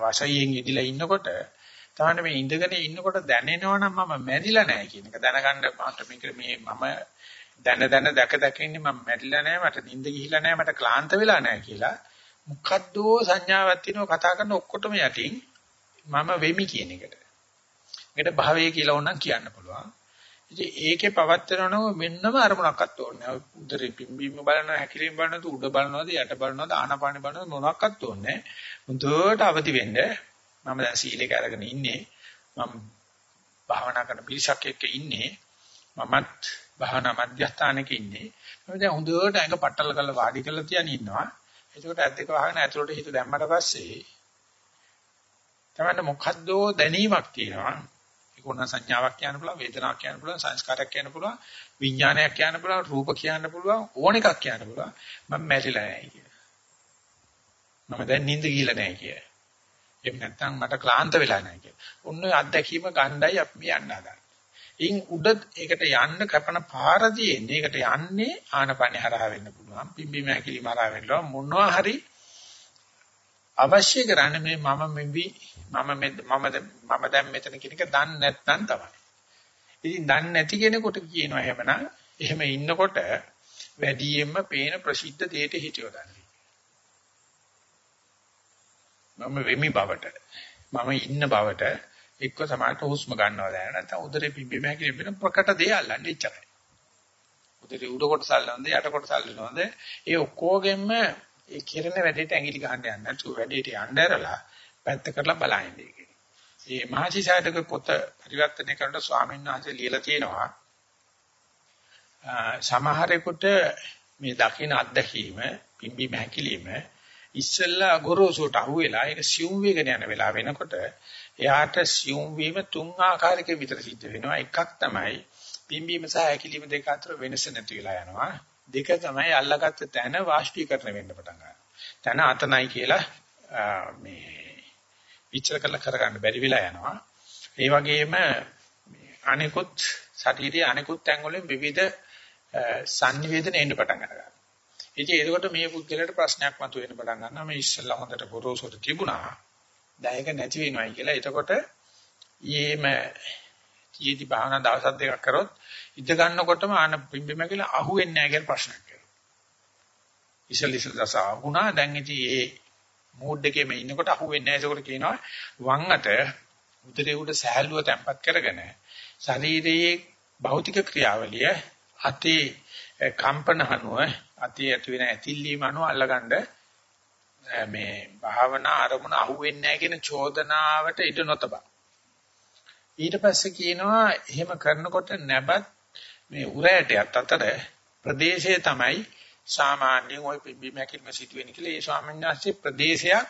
වාසයෙන් ඉදිලා ඉන්නකොට තමයි මේ ඉඳගෙන ඉන්නකොට දැනෙනවනම් මම මැරිලා නැහැ කියන එක දැනගන්න මට මේක මේ මම දැන දැන දැක දැක ඉන්නේ මම මැරිලා නැහැ මට නිින්ද ගිහිලා නැහැ මට ක්ලාන්ත වෙලා නැහැ කියලා මොකද්ද සංඥාවක් තියෙනවා කතා කරන ඔක්කොටම යටින් මම වෙමි කියන එකට. මේකට භාවය කියලා ඕනනම් කියන්න පුළුවන්. ඉතින් ඒකේ පවත්තරනව මෙන්නම අරමුණක්වත් ඕනේ නැහැ. උදරේ පිම්බීම බලනවා, හැකිලිම බලනවාද, උඩ බලනවාද, යට බලනවාද, ආනාපානෙ බලනවාද මොනක්වත් ඕනේ නැහැ. හොඳට අවදි වෙන්න මම දැන් සීලේක අරගෙන ඉන්නේ. මම භාවනා කරන පිරිසක් එක්ක ඉන්නේ. මමත් භාවනා මධ්‍යස්ථානෙක ඉන්නේ. මම දැන් හොඳට ඇඟ පట్టල කරලා වාඩි කරලා තියන් ඉන්නවා. එතකොට ඇත් දෙක වහගෙන ඇතුළට හිත දැම්මට පස්සේ තමයි මොකද්ද දැනීමක් තියෙනවා. ඒක උන සංඥාවක් කියන්න පුළුවන්, වේදනාවක් කියන්න පුළුවන්, සංස්කාරයක් කියන්න පුළුවන්, විඥානයක් කියන්න පුළුවන්, රූප කියන්න පුළුවන්, ඕන එකක් කියන්න පුළුවන්. මම මැරිලා නැහැ කිය. මම දැන් නිින්ද ගිහලා නැහැ කිය. එහෙම නැත්නම් මට ක්ලාන්ත වෙලා නැහැ කිය. ඔන්න ඔය අත්දැකීම ගණ්ඩායි අපි යන්න හදන්නේ. ඉන් උඩ ඒකට යන්න කපන පාර තියෙන්නේ. ඒකට යන්නේ ආනපන හරහා වෙන්න පුළුවන්. පිම්බීම හැකිලිම හරහා වෙන්න මොනවා හරි අවශ්‍ය කරන්නේ මේ මම මෙවි මම මම මම දැන් මෙතන කියන එක දන්නේ නැත්නම් තමයි. ඉතින් දන්නේ නැති කෙනෙකුට කියනවා එහෙමනම් එහෙම ඉන්නකොට වැඩියෙන්ම පේන ප්‍රසිද්ධ දෙයට හිතියොදන්නේ. මම වෙමි බවට මම ඉන්න බවට එක්ක සමානට හුස්ම ගන්නවා දැන නැත්නම් උදරේ පිම්බීම හැකිලි වෙන ප්‍රකට දේ අල්ලන්නේ ඉච්චරයි. උදරේ උඩ කොටස අල්ලනද යට කොටස අල්ලනවද ඒ ඔක්කොගෙම ඒ කෙරෙන වැඩේට ඇඟිලි ගහන්න යන්නේ නැතුව වැඩේට යන්න ඇරලා පැත්ත කරලා බලන්නේ කියන්නේ. මේ මහසිසාරක පොත පරිවර්තනය කරන ස්වාමීන් වහන්සේ ලියලා තියෙනවා. සමහරෙකුට මේ දකින්න අත්දැකීම පිම්බීම හැකිලිම ඉස්සෙල්ලා ගොරෝසුට අහුවෙලා ඒක සියුම් වේගන යන වෙලාව වෙනකොට එයාට සියුම් වීම තුන් ආකාරයකින් විතර සිද්ධ වෙනවා. එකක් තමයි පිම්බීම සහ හැකිලිම දෙක අතර වෙනස නැති වෙලා යනවා. දෙක තමයි අල්ලගත්ත තැන වාෂ්පීකරණය වෙන්න පටන් ගන්නවා. තැන අතනයි කියලා මේ විචාර කරලා කරගන්න බැරි වෙලා යනවා. ඒ වගේම අනිකුත් ශරීරයේ අනිකුත් තැන් වලින් විවිධ සංනිවේදන එන්න පටන් ගන්නවා. ඉතින් ඒකට මේ පුද්ගලයාට ප්‍රශ්නයක් මතුවෙන්න පටන් ගන්නවා. මේ ඉස්සල්ලා හොඳට පොරොසොට තිබුණා. දැන් ඒක නැති වෙනවයි කියලා. එතකොට ඊයේම ඊයේදී භාවනා දවස් දෙකක් කරොත් ඉඳ ගන්නකොටම ආන පිම්බෙම කියලා අහුවෙන්නේ නැහැ කියලා ප්‍රශ්නයක් එනවා. ඉස්සල් ඉස්සල් දස ආහුණා දැන් ඉතින් ඒ මූඩ් එකේම ඉන්නකොට අහුවෙන්නේ නැහැ. ඒකට කියනවා වම් අත උදරේ උඩ සහැල්ලුව තැම්පත් කරගෙන ශරීරයේ භෞතික ක්‍රියාවලිය අතේ කම්පන හනුව අතේ ඇති වෙන ඇතිල්ලීම අනුව අල්ලගන්න මේ භාවනා අරමුණ අහුවෙන්නේ නැහැ කියන චෝදනාවට ඉඩ නොතබා. ඊට පස්සේ කියනවා එහෙම කරනකොට නැබත් මේ උරෑටයත් අතර ප්‍රදේශය තමයි සාමාන්‍යයෙන් ওই පිබ්බි මැකිල්ම සිදුවෙන කියලා ඒ ස්වාමීන් වහන්සේ ප්‍රදේශයක්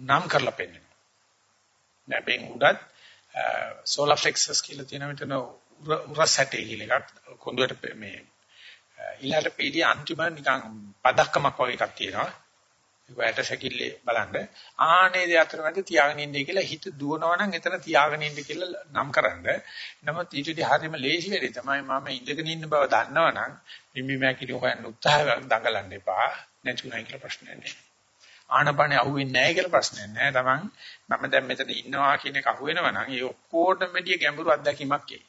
නම් කරලා පෙන්නනවා. නැබෙන් උඩත් සෝලාර් ෆ්ලෙක්සස් කියලා තියෙන මෙතන උරසැටේ කියලා එකක් කොඳුරට මේ ඊළාට පීඩිය අන්තිම නිකන් පදක්කමක් වගේ එකක් තියෙනවා. ඒකට සැකිල්ලේ බලන්න ආනේ දෙය අතරමැද තියාගෙන ඉන්නේ කියලා හිත දුවනවා නම් එතන තියාගෙන ඉන්න කියලා නම් කරන්න. නමුත් ඊටදී හරියම ලේසි වෙලේ තමයි මම ඉඳගෙන ඉන්න බව දන්නවනම් මිමි මෑකිලි හොයන්න උත්සාහ දඟලන්න එපා. නැතුණයි කියලා ප්‍රශ්නයක් නෑ. ආනපනේ අහුවෙන්නේ නැහැ කියලා ප්‍රශ්නයක් නෑ. Taman මම දැන් මෙතන ඉන්නවා කියන එක අහුවෙනවා නම් ඒ ඔක්කොටම වැඩිය ගැඹුරු අත්දැකීමක් එයි.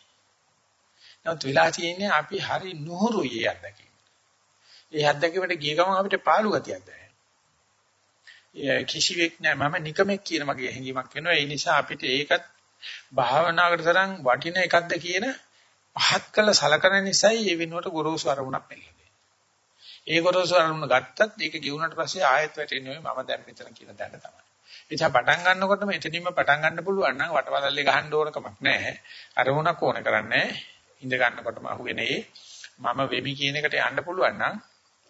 නමුත් වෙලා තියෙන්නේ අපි හරි නුහුරුයි අත්දැකීම. ඒ අත්දැකීමට ගිය ගමන් අපිට පාළු ගතියක් දැනෙනවා. කිසිවෙක් නෑ මම නිකමෙක් කියන මගේ හැඟීමක් වෙනවා ඒ නිසා අපිට ඒකත් භාවනාවකට තරම් වටින එකක්ද කියන පහත් කළ සලකන නිසායි ඒ වෙනුවට ගොරෝසු අරමුණක් නෙල්ලන්නේ. ඒ ගොරෝසු අරමුණ ගත්තත් ඒක ගෙවුනට පස්සේ ආයෙත් වැටෙන්නේ මම දැන් මෙතන කියන දැන තමයි. එචා පටන් ගන්නකොටම එතනින්ම පටන් ගන්න පුළුවන් නම් වටවලල්ලේ ගහන්න ඕන කමක් නැහැ. අරමුණක් ඕන කරන්නේ ඉඳ ගන්නකොටම අහුවෙන්නේ මම වෙමි කියන එකට යන්න පුළුවන් නම්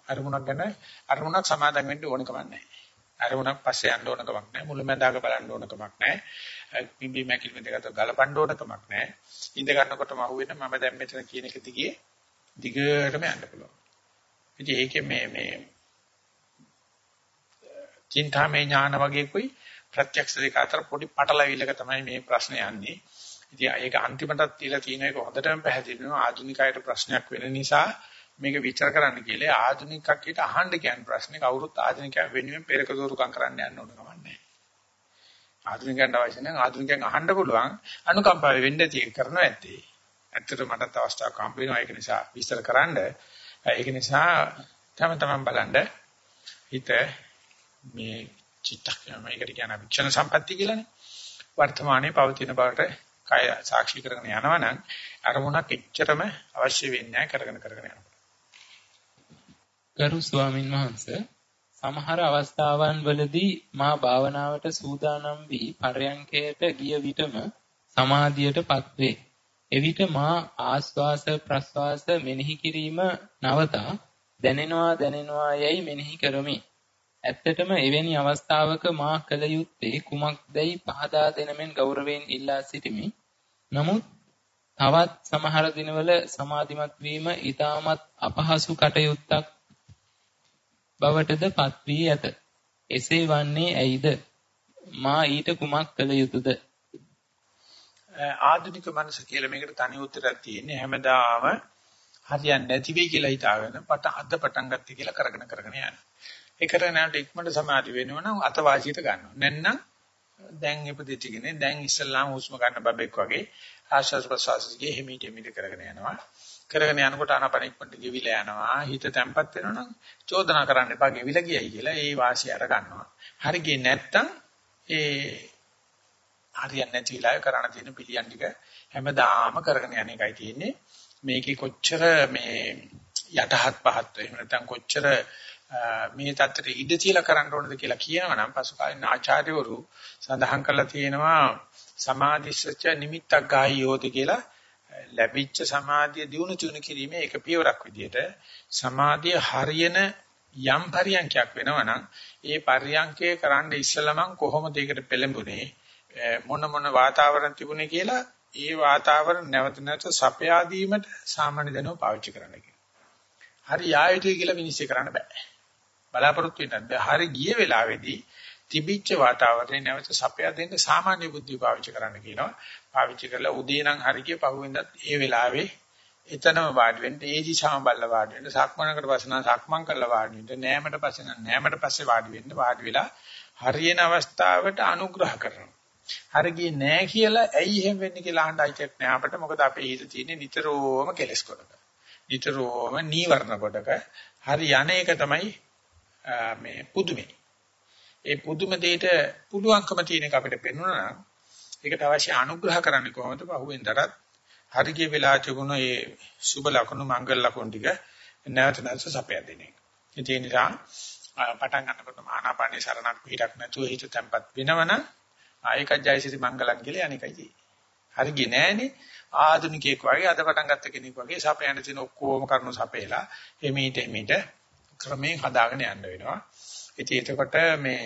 අරමුණක් ගැන අරමුණක් සමාදම් වෙන්න ඕන කමක් නැහැ. අරමුණක් පස්සේ යන්න ඕන කමක් නැහැ. මුලැමැදාක බලන්න ඕන කමක් නැහැ. පිම්බි මැකිලි මෙතකට ගලපන්න ඕන කමක් නැහැ. ඉඳ ගන්නකොටම අහුවෙන මම දැන් මෙතන කියන එක දිගේ දිගටම යන්න පුළුවන්. ඉතින් ඒකේ මේ මේ චින්තාමය ඥාන වගේ කුයි ප්‍රත්‍යක්ෂ දෙක අතර පොඩි පටලවිල්ලක තමයි මේ ප්‍රශ්නේ යන්නේ. ඉතින් ඒක අන්තිමටත් තියලා තියෙන එක හොඳටම පැහැදිලි වෙනවා ආධුනිකයට ප්‍රශ්නයක් වෙන නිසා මේක විචාර කරන්න කියලා ආධුනික කක්කිට අහන්න කියන ප්‍රශ්නේ කවුරුත් ආධුනිකයන් වෙනුවෙන් පෙරක දෝරුකම් කරන්න යන්න ඕන කමන්නේ. ආධුනිකයන්ට අවශ්‍ය නම් ආධුනිකයන් අහන්න පුළුවන් අනුකම්පාව වෙන්න තියෙක කරනවා ඇත්තේ. ඇත්තට මටත් අවස්ථාවක් හම්බ වෙනවා ඒක නිසා විස්තර කරන්න. ඒක නිසා තම තමන් බලන්න හිත මේ චිත්තක්ෂණ මේකට කියන වික්ෂණ සම්පatti කියලානේ. වර්තමානයේ පවතින බවට කය සාක්ෂි කරගෙන යනවා නම් අරමුණක් එච්චරම අවශ්‍ය වෙන්නේ නැහැ කරගෙන කරගෙන යනවා. ගරු ස්වාමින් වහන්සේ සමහර අවස්ථාවන් වලදී මා භාවනාවට සූදානම් වී පරයන්කයට ගිය විටම සමාධියටපත් වේ. එවිට මා ආස්වාස ප්‍රස්වාස මෙනෙහි කිරීම නවතා දැනෙනවා දැනෙනවා යයි මෙනෙහි කරමි. ඇත්තටම එවැනි අවස්ථාවක මා කල යුත්තේ කුමක්දයි පහදා දෙනමෙන් ගෞරවයෙන් ඉල්ලා සිටිමි. නමුත් තවත් සමහර දිනවල සමාධිමත් වීම ඊටමත් අපහසු කටයුත්තක් බවටද පත් වී ඇත. එසේ වන්නේ ඇයිද? මා ඊට කුමක් කළ යුතුද? ආධුනික මනස කියලා මේකට තනි උත්තරයක් තියෙන්නේ හැමදාම හරියන්නේ නැති වෙයි කියලා හිතාගෙන පට අද පටන් ගත්තේ කියලා කරගෙන කරගෙන යනවා. ඒ කරගෙන යනට ඉක්මනට සමාධි වෙනවනම් අතවාසියට ගන්නවා. නැත්නම් දැන් ඉපදෙච්චගෙන දැන් ඉස්සල්ලාම හුස්ම ගන්න බබෙක් වගේ ආශ්වාස ප්‍රශ්වාසයේ හිමීට හිමීට කරගෙන යනවා. කරගෙන යනකොට ආනපන ඉක්මනට ගෙවිලා යනවා. හිත තැම්පත් වෙනවනම් චෝදනා කරන්න එපා ගෙවිලා ගියයි කියලා ඒ වාසිය අර ගන්නවා. හරි ගියේ නැත්තම් ඒ හරියන්නේ නැති වෙලාවේ කරණ තියෙන පිළියම් ටික හැමදාම කරගෙන යන එකයි තියෙන්නේ. මේකේ කොච්චර මේ යටහත් පහත් වෙයි නැත්නම් කොච්චර මේ தත්තට ඉඩ තියලා කරන්න ඕනද කියලා කියනවනම් පසුකාලීන ආචාර්යවරු සඳහන් කරලා තියෙනවා සමාධිස්සච නිමිත්තක් ගායියෝති කියලා ලැබිච්ච සමාධිය දිනු චුණු කිරීමේ එක පියවරක් විදිහට සමාධිය හරියන යම් පරියන්කයක් වෙනවනම් ඒ පරියන්කේ කරන්න ඉස්සලම කොහොමද ඒකට පෙළඹුණේ මොන මොන වාතාවරණ තිබුණේ කියලා ඒ වාතාවරණ නැවත නැවත සපයා දීමට සාමාන්‍ය දැනුම පාවිච්චි කරන්න කියනවා. හරි යායුතුයි කියලා විනිශ්චය කරන්න බෑ. බලාපොරොත්තු වෙන්නත් බෑ. හරි ගිය වෙලාවේදී තිබිච්ච වාතාවරණය නැවත සපයා දෙන්න සාමාන්‍ය බුද්ධිය පාවිච්චි කරන්න කියනවා. පාවිච්චි කරලා උදේ නම් හරි කිය පහුවෙන්දත් ඒ වෙලාවේ එතනම වාඩි වෙන්න ඒ දිශාම බලලා වාඩි වෙන්න සක්මනකට පස්සේ නම් සක්මන් කරලා වාඩි වෙන්න නෑමට පස්සේ නම් නෑමට පස්සේ වාඩි වෙන්න වාඩි වෙලා හරියන අවස්ථාවට අනුග්‍රහ කරනවා. හරි ගියේ නෑ කියලා ඇයි එහෙම වෙන්නේ කියලා අහන්න අයිතියක් නෑ අපිට මොකද අපේ හිත තියෙන්නේ නිතරම කෙලස් කොටක. නිතරම නීවරණ කොටක. හරි යන එක තමයි මේ පුදුමේ. ඒ පුදුම දෙයට පුළුවන්කම තියෙන එක අපිට පෙන්වනවා නම් ඒකට අවශ්‍ය අනුග්‍රහ කරන්නේ කොහොමද? පහුවෙන් දරත් හරිය වෙලා තිබුණ ඒ සුබ ලකුණු මංගල ලකුණු ටික නැවත නැවත සපයා දෙන එක. ඒ නිසා පටන් ගන්නකොට ආනාපානේ සරණක් පිටක් නැතුව හිත තැම්පත් වෙනවනම් ආයක ජයසිරි මංගලම් කියලා අනිකයි තියෙන්නේ. හරි ගියේ නෑනේ. ආධුනිකයෙක් වගේ අද පටන් ගත්ත කෙනෙක් වගේ සපයන තියෙන ඔක්කොම කරුණු සපේලා එමෙිට එමෙිට ක්‍රමයෙන් හදාගෙන යන්න වෙනවා. ඉතින් එතකොට මේ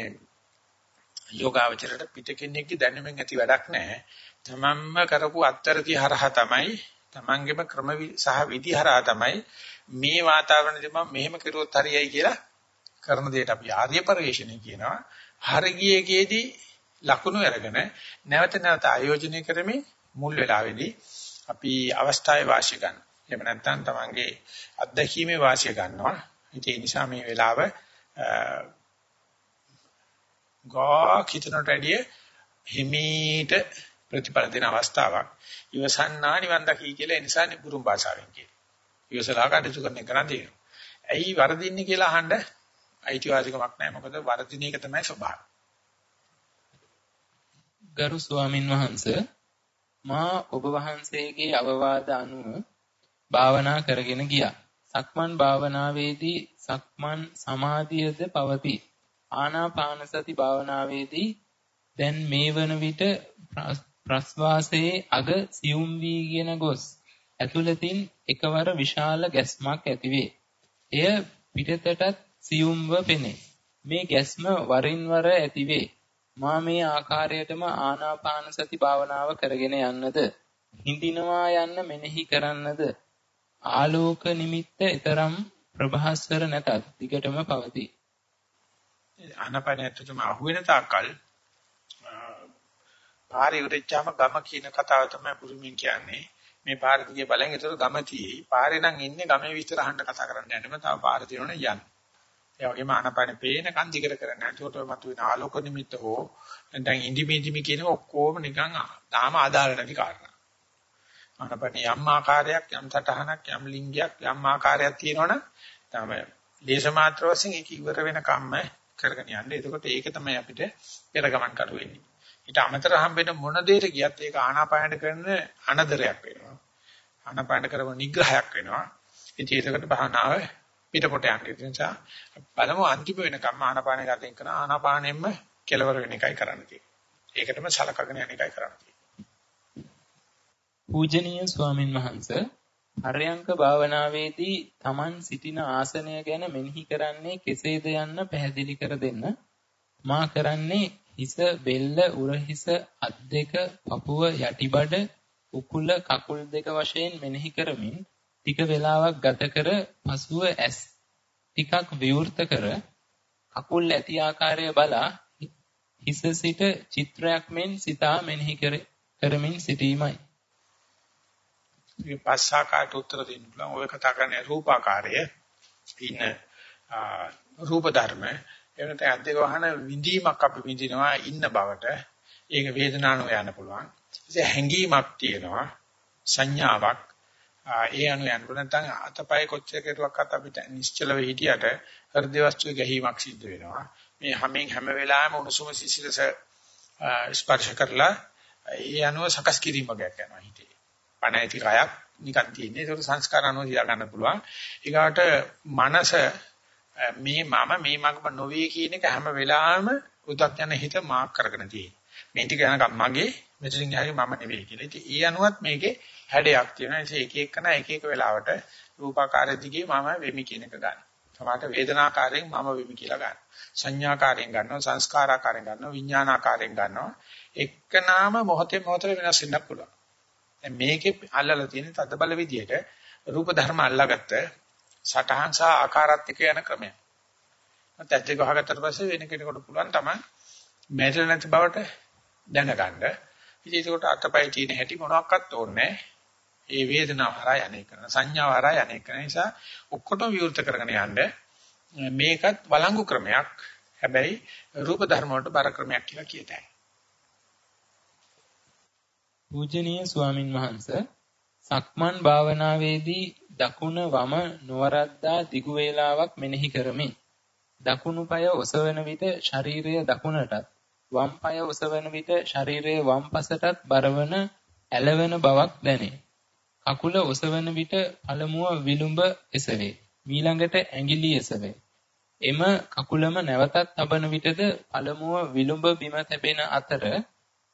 යෝගාවචරයට පිට කෙනෙක්ගේ දැනුමෙන් ඇති වැඩක් නැහැ. තමන්ම කරපු අත්තරති හරහා තමයි තමන්ගේම ක්‍රම සහ විදි හරහා තමයි මේ වාතාවරණයදී මම මෙහෙම කරුවොත් හරියයි කියලා කරන දෙයට අපි ආර්ය පරිශ්‍රණය කියනවා. හරගියේකේදී ලකුණු අරගෙන නැවත නැවත ආයෝජනය කරමින් මුල් වෙලාවේදී අපි අවස්ථාවේ වාසිය ගන්න. එහෙම නැත්නම් තමන්ගේ අත්දැකීමේ වාසිය ගන්නවා. ඒ නිසා මේ වෙලාව ගා කිතනට වැඩිය හිමීට ප්‍රතිඵල දෙන අවස්ථාවක්. ඉවසන්නා නිවන් දකි කියලා ඒ නිසා නිබුරුම් භාෂාවෙන් කියනවා. ඉවසලා කටයුතු කරන එක නදී. ඇයි වරදින්නේ කියලා අහන්න අයිතිවාසිකමක් නැහැ. මොකද වර්ධින එක තමයි ස්වභාවය. ගරු ස්වාමින් වහන්සේ මා ඔබ වහන්සේගේ අවවාද අනුව භාවනා කරගෙන ගියා. සක්මන් භාවනාවේදී සක්මන් සමාධියද පවතී. ආනාපාන සති භාවනාවේදී දැන් මේ වන විට ප්‍රස්වාසයේ අග සියුම් වීගෙන ගොස් ඇතුළතින් එකවර විශාල ගැස්මක් ඇතිවේ. එය පිටතටත් සියුම්ව පෙනේ. මේ ගැස්ම වරින් වර ඇතිවේ. මා මේ ආකාරයටම ආනාපාන සති භාවනාව කරගෙන යන්නද හිඳිනවා යන්න මෙනෙහි කරන්නද ආලෝක නිමිත්ත ඊතරම් ප්‍රභාස්වර නැතත් දිගටම පවතී. ආනාපානයටම අහුවෙන තාක්කල් පාරේ උරෙච්චාම ගම කියන කතාව තමයි පුරුමින් කියන්නේ. මේ පාර දිගේ බලන් ඒතර ගම තියෙයි. පාරේ නම් ඉන්නේ ගමේ විස්තර අහන්න කතා කරන්න යන්නම තව පාර තියෙනවනේ යන්න. ඒ වගේම ආනපාන පේන කන් දිගට කරන්න. ඒකට මතුවෙන ආලෝක නිමිත්ත හෝ නැත්නම් ඉන්දිමිදිමි කියන ඔක්කොම නිකන් තාම ආදාළ නැති කාරණා. ආනපාන යම් ආකාරයක් යම් සටහනක් යම් ලිංගයක් යම් ආකාරයක් තියෙනවනම් තමයි දේශ මාත්‍ර වශයෙන් ඒක ඉවර වෙන කම්ම කරගෙන යන්නේ. එතකොට ඒක තමයි අපිට පෙර ගමන් කරු වෙන්නේ. ඊට අමතරව හම්බෙන මොන දෙයක ගියත් ඒක ආනාපානට කරන අනදරයක් වෙනවා. ආනාපාන කරව නිග්‍රහයක් වෙනවා. ඉතින් ඒකට භාවනාව පිටපොට යන්නේ. ඒ නිසා බලමු අන්තිම වෙනකම් ආනාපාන ගතෙන් කරන ආනාපානෙම්ම කෙලවර වෙන එකයි කරන්න තියෙන්නේ. ඒකටම සලකගෙන යන එකයි කරන්න තියෙන්නේ. පූජනීය ස්වාමින් වහන්සේ හරයන්ක භාවනාවේදී Taman සිටින ආසනය ගැන මෙනෙහි කරන්නේ කෙසේද යන්න පැහැදිලි කර දෙන්න. මා කරන්නේ හිස බෙල්ල උරහිස අත් දෙක පපුව යටිබඩ උකුල කකුල් දෙක වශයෙන් මෙනෙහි කරමින් ටික වේලාවක් ගත කර පසුව ඇස් ටිකක් විවෘත කර කකුල් ඇති ආකාරය බලා හිස සිට චිත්‍රයක් මෙන් සිතා මෙනෙහි කරමින් සිටීමයි. මේ පස්සාකාට උත්තර දෙන්න පුළුවන්. ඔය කතා කරන්නේ රූපාකාරය. ඉන්න රූප ධර්ම එවනත අද්දක වහන විඳීමක් අපි විඳිනවා ඉන්න බවට ඒක වේදනාව යන්න පුළුවන්. ඒ හැඟීමක් තියෙනවා සංඥාවක් ඒ අනු යන්න පුළුවන් නැත්නම් අතපය කොච්චර කෙරුවක්වත් අපිට නිශ්චලව හිටියට හෘද වස්තුවේ ගැහිමක් සිද්ධ වෙනවා. මේ හැමෙන් හැම වෙලාවෙම උණුසුම සිසිලස ස්පර්ශ කරලා ඒ අනුව සකස් කිරීමක් යනවා හිතේ. පණ ඇති කයක් නිකන් තියෙන්නේ. ඒක සංස්කාර අනුව තියා ගන්න පුළුවන්. ඊගාට මනස මේ මම මේ මගම නොවේ කියන එක හැම වෙලාවෙම උදක් යන හිත මාක් කරගෙන තියෙනවා. මේ ටික යනකම් මගේ මෙතනින් යහගේ මම නෙවෙයි කියලා. ඉතින් ඒ අනුවත් මේකේ හැඩයක් තියෙනවා. ඒ එක එකන එක එක වෙලාවට රූපාකාර දිගේ මම වෙමි කියන එක ගන්න. සමහරට වේදනාකාරයෙන් මම වෙමි කියලා ගන්න. සංඥාකාරයෙන් ගන්නවා, සංස්කාරාකාරයෙන් ගන්නවා, විඥානාකාරයෙන් ගන්නවා. එක්කනාම මොහොතේ මොහොතේ වෙනස් වෙන්න පුළුවන්. දැන් මේකේ අල්ලලා තියෙන තද බල විදියට රූප ධර්ම අල්ලාගත්ත සටහන් සහ ආකාරات එක්ක යන ක්‍රමය. නැත්නම් ඇත්ත ගහගත්තට පස්සේ වෙන කෙනෙකුට පුළුවන් තමයි මැරෙන්නේ නැති බවට දැනගන්න. ඉතින් ඒකට අතපය තියෙන හැටි මොනවත් ඕනේ ඒ වේදනාව හරහා යන්නේ කරන සංඥාව හරහා යන්නේ කරන නිසා ඔක්කොටම විවෘත කරගෙන යන්න මේකත් වළංගු ක්‍රමයක්. හැබැයි රූප ධර්ම වලට බර ක්‍රමයක් කියලා කියතයි. පූජනීය ස්වාමින් වහන්සේ සක්මන් භාවනාවේදී දකුණ වම නොවරද්දා දිගු වේලාවක් මෙනෙහි කරමි. දකුණු පාය ඔසවන විට ශරීරය දකුණටත් වම් පාය ඔසවන විට ශරීරය වම් පසටත් බරවන ඇලවෙන බවක් දැනේ. කකුල ඔසවන විට පළමුව විලුඹ එසවේ. ඊළඟට ඇඟිලි එසවේ. එම කකුලම නැවතත් තබන විටද පළමුව විලුඹ බිම තැබෙන අතර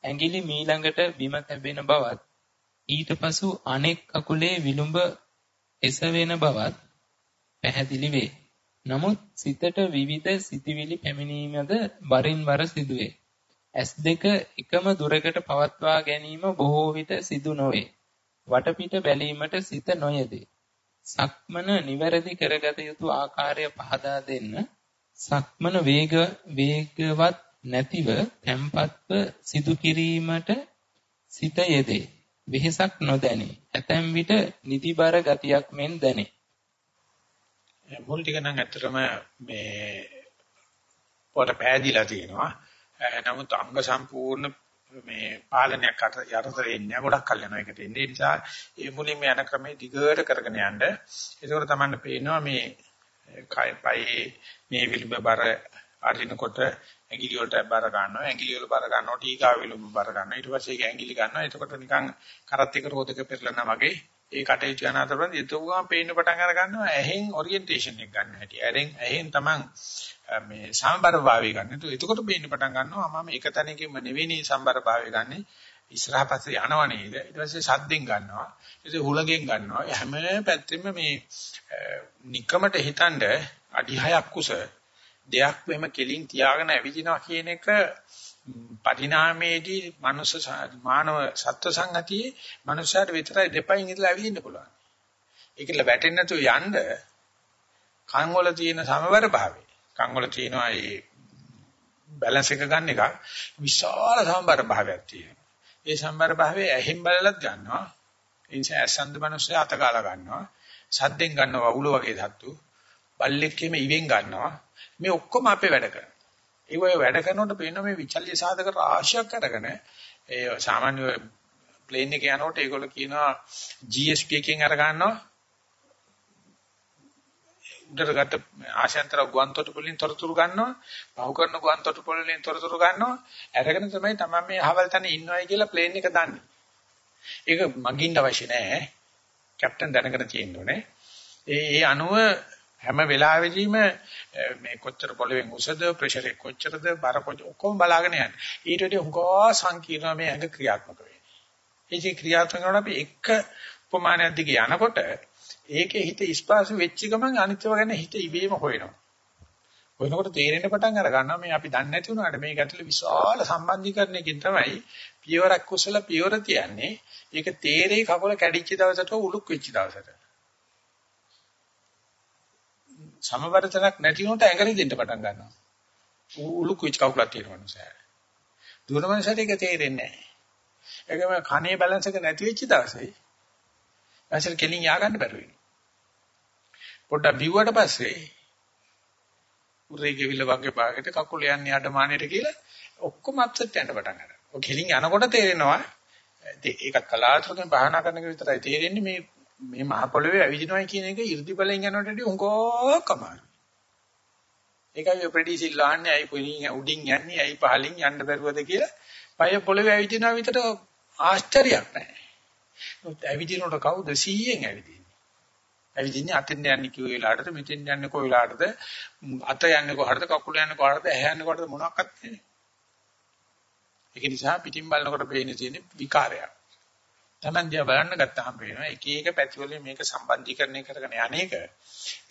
ඇඟිලි මීළඟට බිම තැබෙන බවත් ඊට පසු අනෙක් කකුලේ විලුඹ එසවෙන බවත් පැහැදිලි වේ. නමුත් සිතට විවිධ සිතිවිලි පැමිණීමද වරින් වර සිදුවේ. S2 එකම දුරකට පවත්වා ගැනීම බොහෝ විට සිදු නොවේ. වටපිට බැලීමට සිත නොයදේ. සක්මන නිවැරදි කරගත යුතු ආකාරය පහදා දෙන්න. සක්මන වේග වේගවත් නැතිව tempatව සිදු කිරීමට සිත යෙදේ. වෙහෙසක් නොදැනේ. ඇතැම් විට නිදිබර ගතියක් මෙන් දැනේ. මුල් ටික නම් ඇත්තටම මේ පොර පෑදිලා තියෙනවා. නමුත් අංග සම්පූර්ණ මේ පාලනයක් යටතේ ඉන්නේ ගොඩක් කල් යනවා ඒකට එන්නේ. ඒ නිසා මේ මුලින්ම යන ක්‍රමයේ දිගට කරගෙන යන්න. ඒකෝර තමයි පේනවා මේ කය පයේ මේ විලුඹ බර අරිනකොට ඇඟිලි වලට බර ගන්නවා. ඇඟිලි වල බර ගන්නවා ටීකා විලුඹ බර ගන්නවා. ඊට පස්සේ ඒක ඇඟිලි ගන්නවා. එතකොට නිකන් කරත් එක රෝදක පෙරලනා වගේ ඒ කටයුතු කරන අතරතුර එතුගාම පේන්න පටන් අර ගන්නවා ඇහෙන් ඔරියන්ටේෂන් එක ගන්න හැටි. ඇහෙන් ඇහෙන් තමන් මේ සම්බර භාවය ගන්න. එතකොට පේන්න පටන් ගන්නවා මම එක තැනකින්ම නෙවෙයි සම්බර භාවය ගන්නෙ. ඉස්සරහ පස්සේ යනව නේද? ඊට පස්සේ සද්දෙන් ගන්නවා. ඊට පස්සේ හුලගෙන් ගන්නවා. හැම පැත්තෙම මේ নিকමට හිතනද අඩි 6ක් කුස දෙයක් වෙම කෙලින් තියාගෙන ඇවිදිනවා කියන එක පරිණාමයේදී මනුස්ස මානව සත්ව සංගතියේ මනුස්සයාට විතරයි දෙපයින් ඉඳලා ඇවිදින්න පුළුවන්. ඒකල වැටෙන්නේ නැතුව යන්න කන් වල තියෙන සමවර භාවය. කන් වල තියෙනවා ඒ බැලන්ස් එක ගන්න එක විශාල සමබර භාවයක් තියෙනවා. ඒ සමබර භාවය ඇහෙන් බලලත් ගන්නවා. ඒ නිසා ඇසන්ද මනුස්සය අතකාලා ගන්නවා. සද්දෙන් ගන්නවා වහුල වගේ ධාතු. බල්ලෙක්ගෙම ඉවෙන් ගන්නවා. මේ ඔක්කොම අපේ වැඩ කරනවා. ඒ වගේ වැඩ කරනකොට පේනවා මේ විචල්්‍ය සාධක රාශියක් අරගෙන ඒ සාමාන්‍ය ප්ලේන් එක යනකොට ඒගොල්ලෝ කියනවා GSP එකෙන් අර ගන්නවා. උඩට ගත්ත ආශාන්තර ගුවන් තොටුපළෙන් තොරතුරු ගන්නවා. පහු කරන ගුවන් තොටුපළෙන් තොරතුරු ගන්නවා. අරගෙන තමයි තමයි මේ අහවල් තැන ඉන්නවයි කියලා ප්ලේන් එක දන්නේ. ඒක මගින්න අවශ්‍ය නැහැ කැප්ටන් දැනගෙන තියෙන්න ඕනේ. ඒ ඒ අනුව හැම වෙලාවෙදීම මේ කොච්චර පොළවෙන් උසද ප්‍රෙෂර් එක කොච්චරද බර කොච්චර ඔක්කොම බලාගෙන යන්නේ. ඊට වඩා හුඟා සංකීර්ණ මේ ඇඟ ක්‍රියාත්මක වෙන්නේ. ඒ ක්‍රියාත්මක කරන අපි එක උපමානයක් දිගේ යනකොට ඒකේ හිත ස්පාසු වෙච්ච ගමන් අනිත්‍යව ගැන හිත ඉබේම හොයනවා. හොයනකොට තේරෙන්න පටන් අර ගන්නවා මේ අපි දන්නේ නැති වුණාට මේක ඇතුලේ විශාල සම්බන්ධීකරණයකින් තමයි පියවරක් කුසල පියවර තියන්නේ. ඒක තේරේ කකුල කැඩිච්ච දවසට උලුක් වෙච්ච දවසට. සමවර්තනක් නැති වුණොත් ඇඟරි දෙන්න පටන් ගන්නවා. උළු කුච් කවුලක් තියෙන මනුස්සයා. දුර මනුස්සයට ඒක තේරෙන්නේ නැහැ. ඒකම කනේ බැලන්ස් එක නැති වෙච්ච දවසේ ඇසල් කෙලින් යා ගන්න බැරුව වෙනවා. පොඩ්ඩක් බිව්වට පස්සේ උරේ ගෙවිල වගේ භාගයට කකුල යන්නේ අඩමානෙට කියලා ඔක්කොම අප්සෙට් යන්න පටන් ගන්නවා. ඔය කෙලින් යනකොට තේරෙනවා ඒකත් කලාතුරකින් බහනා කරන එක විතරයි තේරෙන්නේ මේ මේ මහ පොළවේ ඇවිදිනවා කියන එක 이르දි බලෙන් යනකොට වඩා උංගෝ කමාරු. ඒකයි ඔය ප්‍රෙඩිසිල් ලාන්නේ ඇයි පොලින් උඩින් යන්නේ ඇයි පහලින් යන්න බැරුවද කියලා පය පොළවේ ඇවිදිනවා විතර ආශ්චර්යයක් නැහැ. නමුත් ඇවිදිනකොට කවුද 100ෙන් ඇවිදින්නේ? ඇවිදින්නේ අතින් යන්නේ කිව්ව වෙලාවටද මෙතෙන් යන්නේ කොයි වෙලාවටද අත යන්නේ කොහටද කකුල යන්නේ කොහටද ඇහැ යන්නේ කොහටද මොනවක්වත් නැහැ. ඒක නිසා පිටින් බලනකොට පේන්නේ තියෙන විකාරයක්. Taman දිහා බලන්න ගත්තාම පේනවා එක එක පැති වලින් මේක සම්බන්ධීකරණය කරගෙන යන්නේක.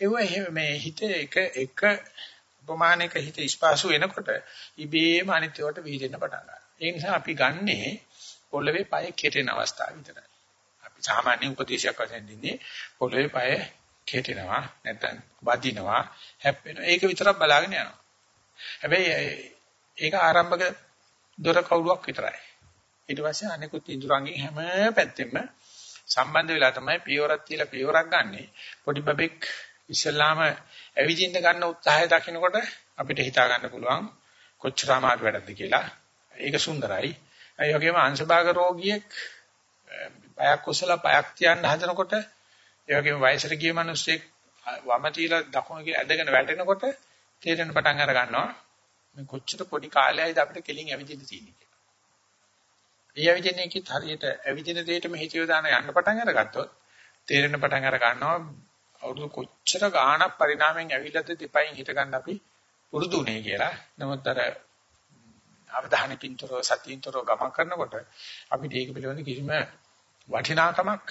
ඒව මේ හිත එක එක උපමානයක හිත ස්පාසු වෙනකොට ඉබේම අනිත්‍යවට විහිදෙන්න පටන් ගන්නවා. ඒ නිසා අපි ගන්නේ පොළවේ පය කෙටෙන අවස්ථාව විතරයි. අපි සාමාන්‍ය උපදේශයක් වශයෙන් දෙන්නේ පොළවේ පය කෙටෙනවා නැත්නම් වදිනවා හැප්පෙනවා. ඒක විතරක් බලාගෙන යනවා. හැබැයි ඒක ආරම්භක දොර කවුලක් විතරයි. ඊට පස්සේ අනිකුත් ඉඳුරංගෙන් හැම පැත්තෙම සම්බන්ධ වෙලා තමයි පියවරක් තියලා පියවරක් ගන්නෙ. පොඩි බබෙක් ඉස්සල්ලාම ඇවිදින්න ගන්න උත්සාහය දකිනකොට අපිට හිතා ගන්න පුළුවන් කොච්චර අමාරු වැඩක්ද කියලා. ඒක සුන්දරයි. ඒ වගේම අංශභාග රෝගියෙක් පයක් කුසල පයක් තියන්න හදනකොට ඒ වගේම වයසට ගිය මිනිස්සෙක් වම තියලා දකුණ කියලා ඇදගෙන වැටෙනකොට තේරෙන පටන් අර ගන්නවා මේ කොච්චර පොඩි කාලයයිද අපිට කෙලින් ඇවිදින්න තියෙන්නේ. ඒ ඇවිදින එකෙත් හරියට ඇවිදින දෙයටම හිතියව දාන යන්න පටන් අරගත්තොත් තේරෙන පටන් අර ගන්නවා අවුරුදු කොච්චර ගාණක් පරිණාමයෙන් ඇවිල්ලාද දෙපයින් හිට ගන්න අපි පුරුදුනේ කියලා. නමුත් අර අවධානකින්තර සතියින්තර ගමන් කරනකොට අපිට ඒක පිළිබඳ කිසිම වටිනාකමක්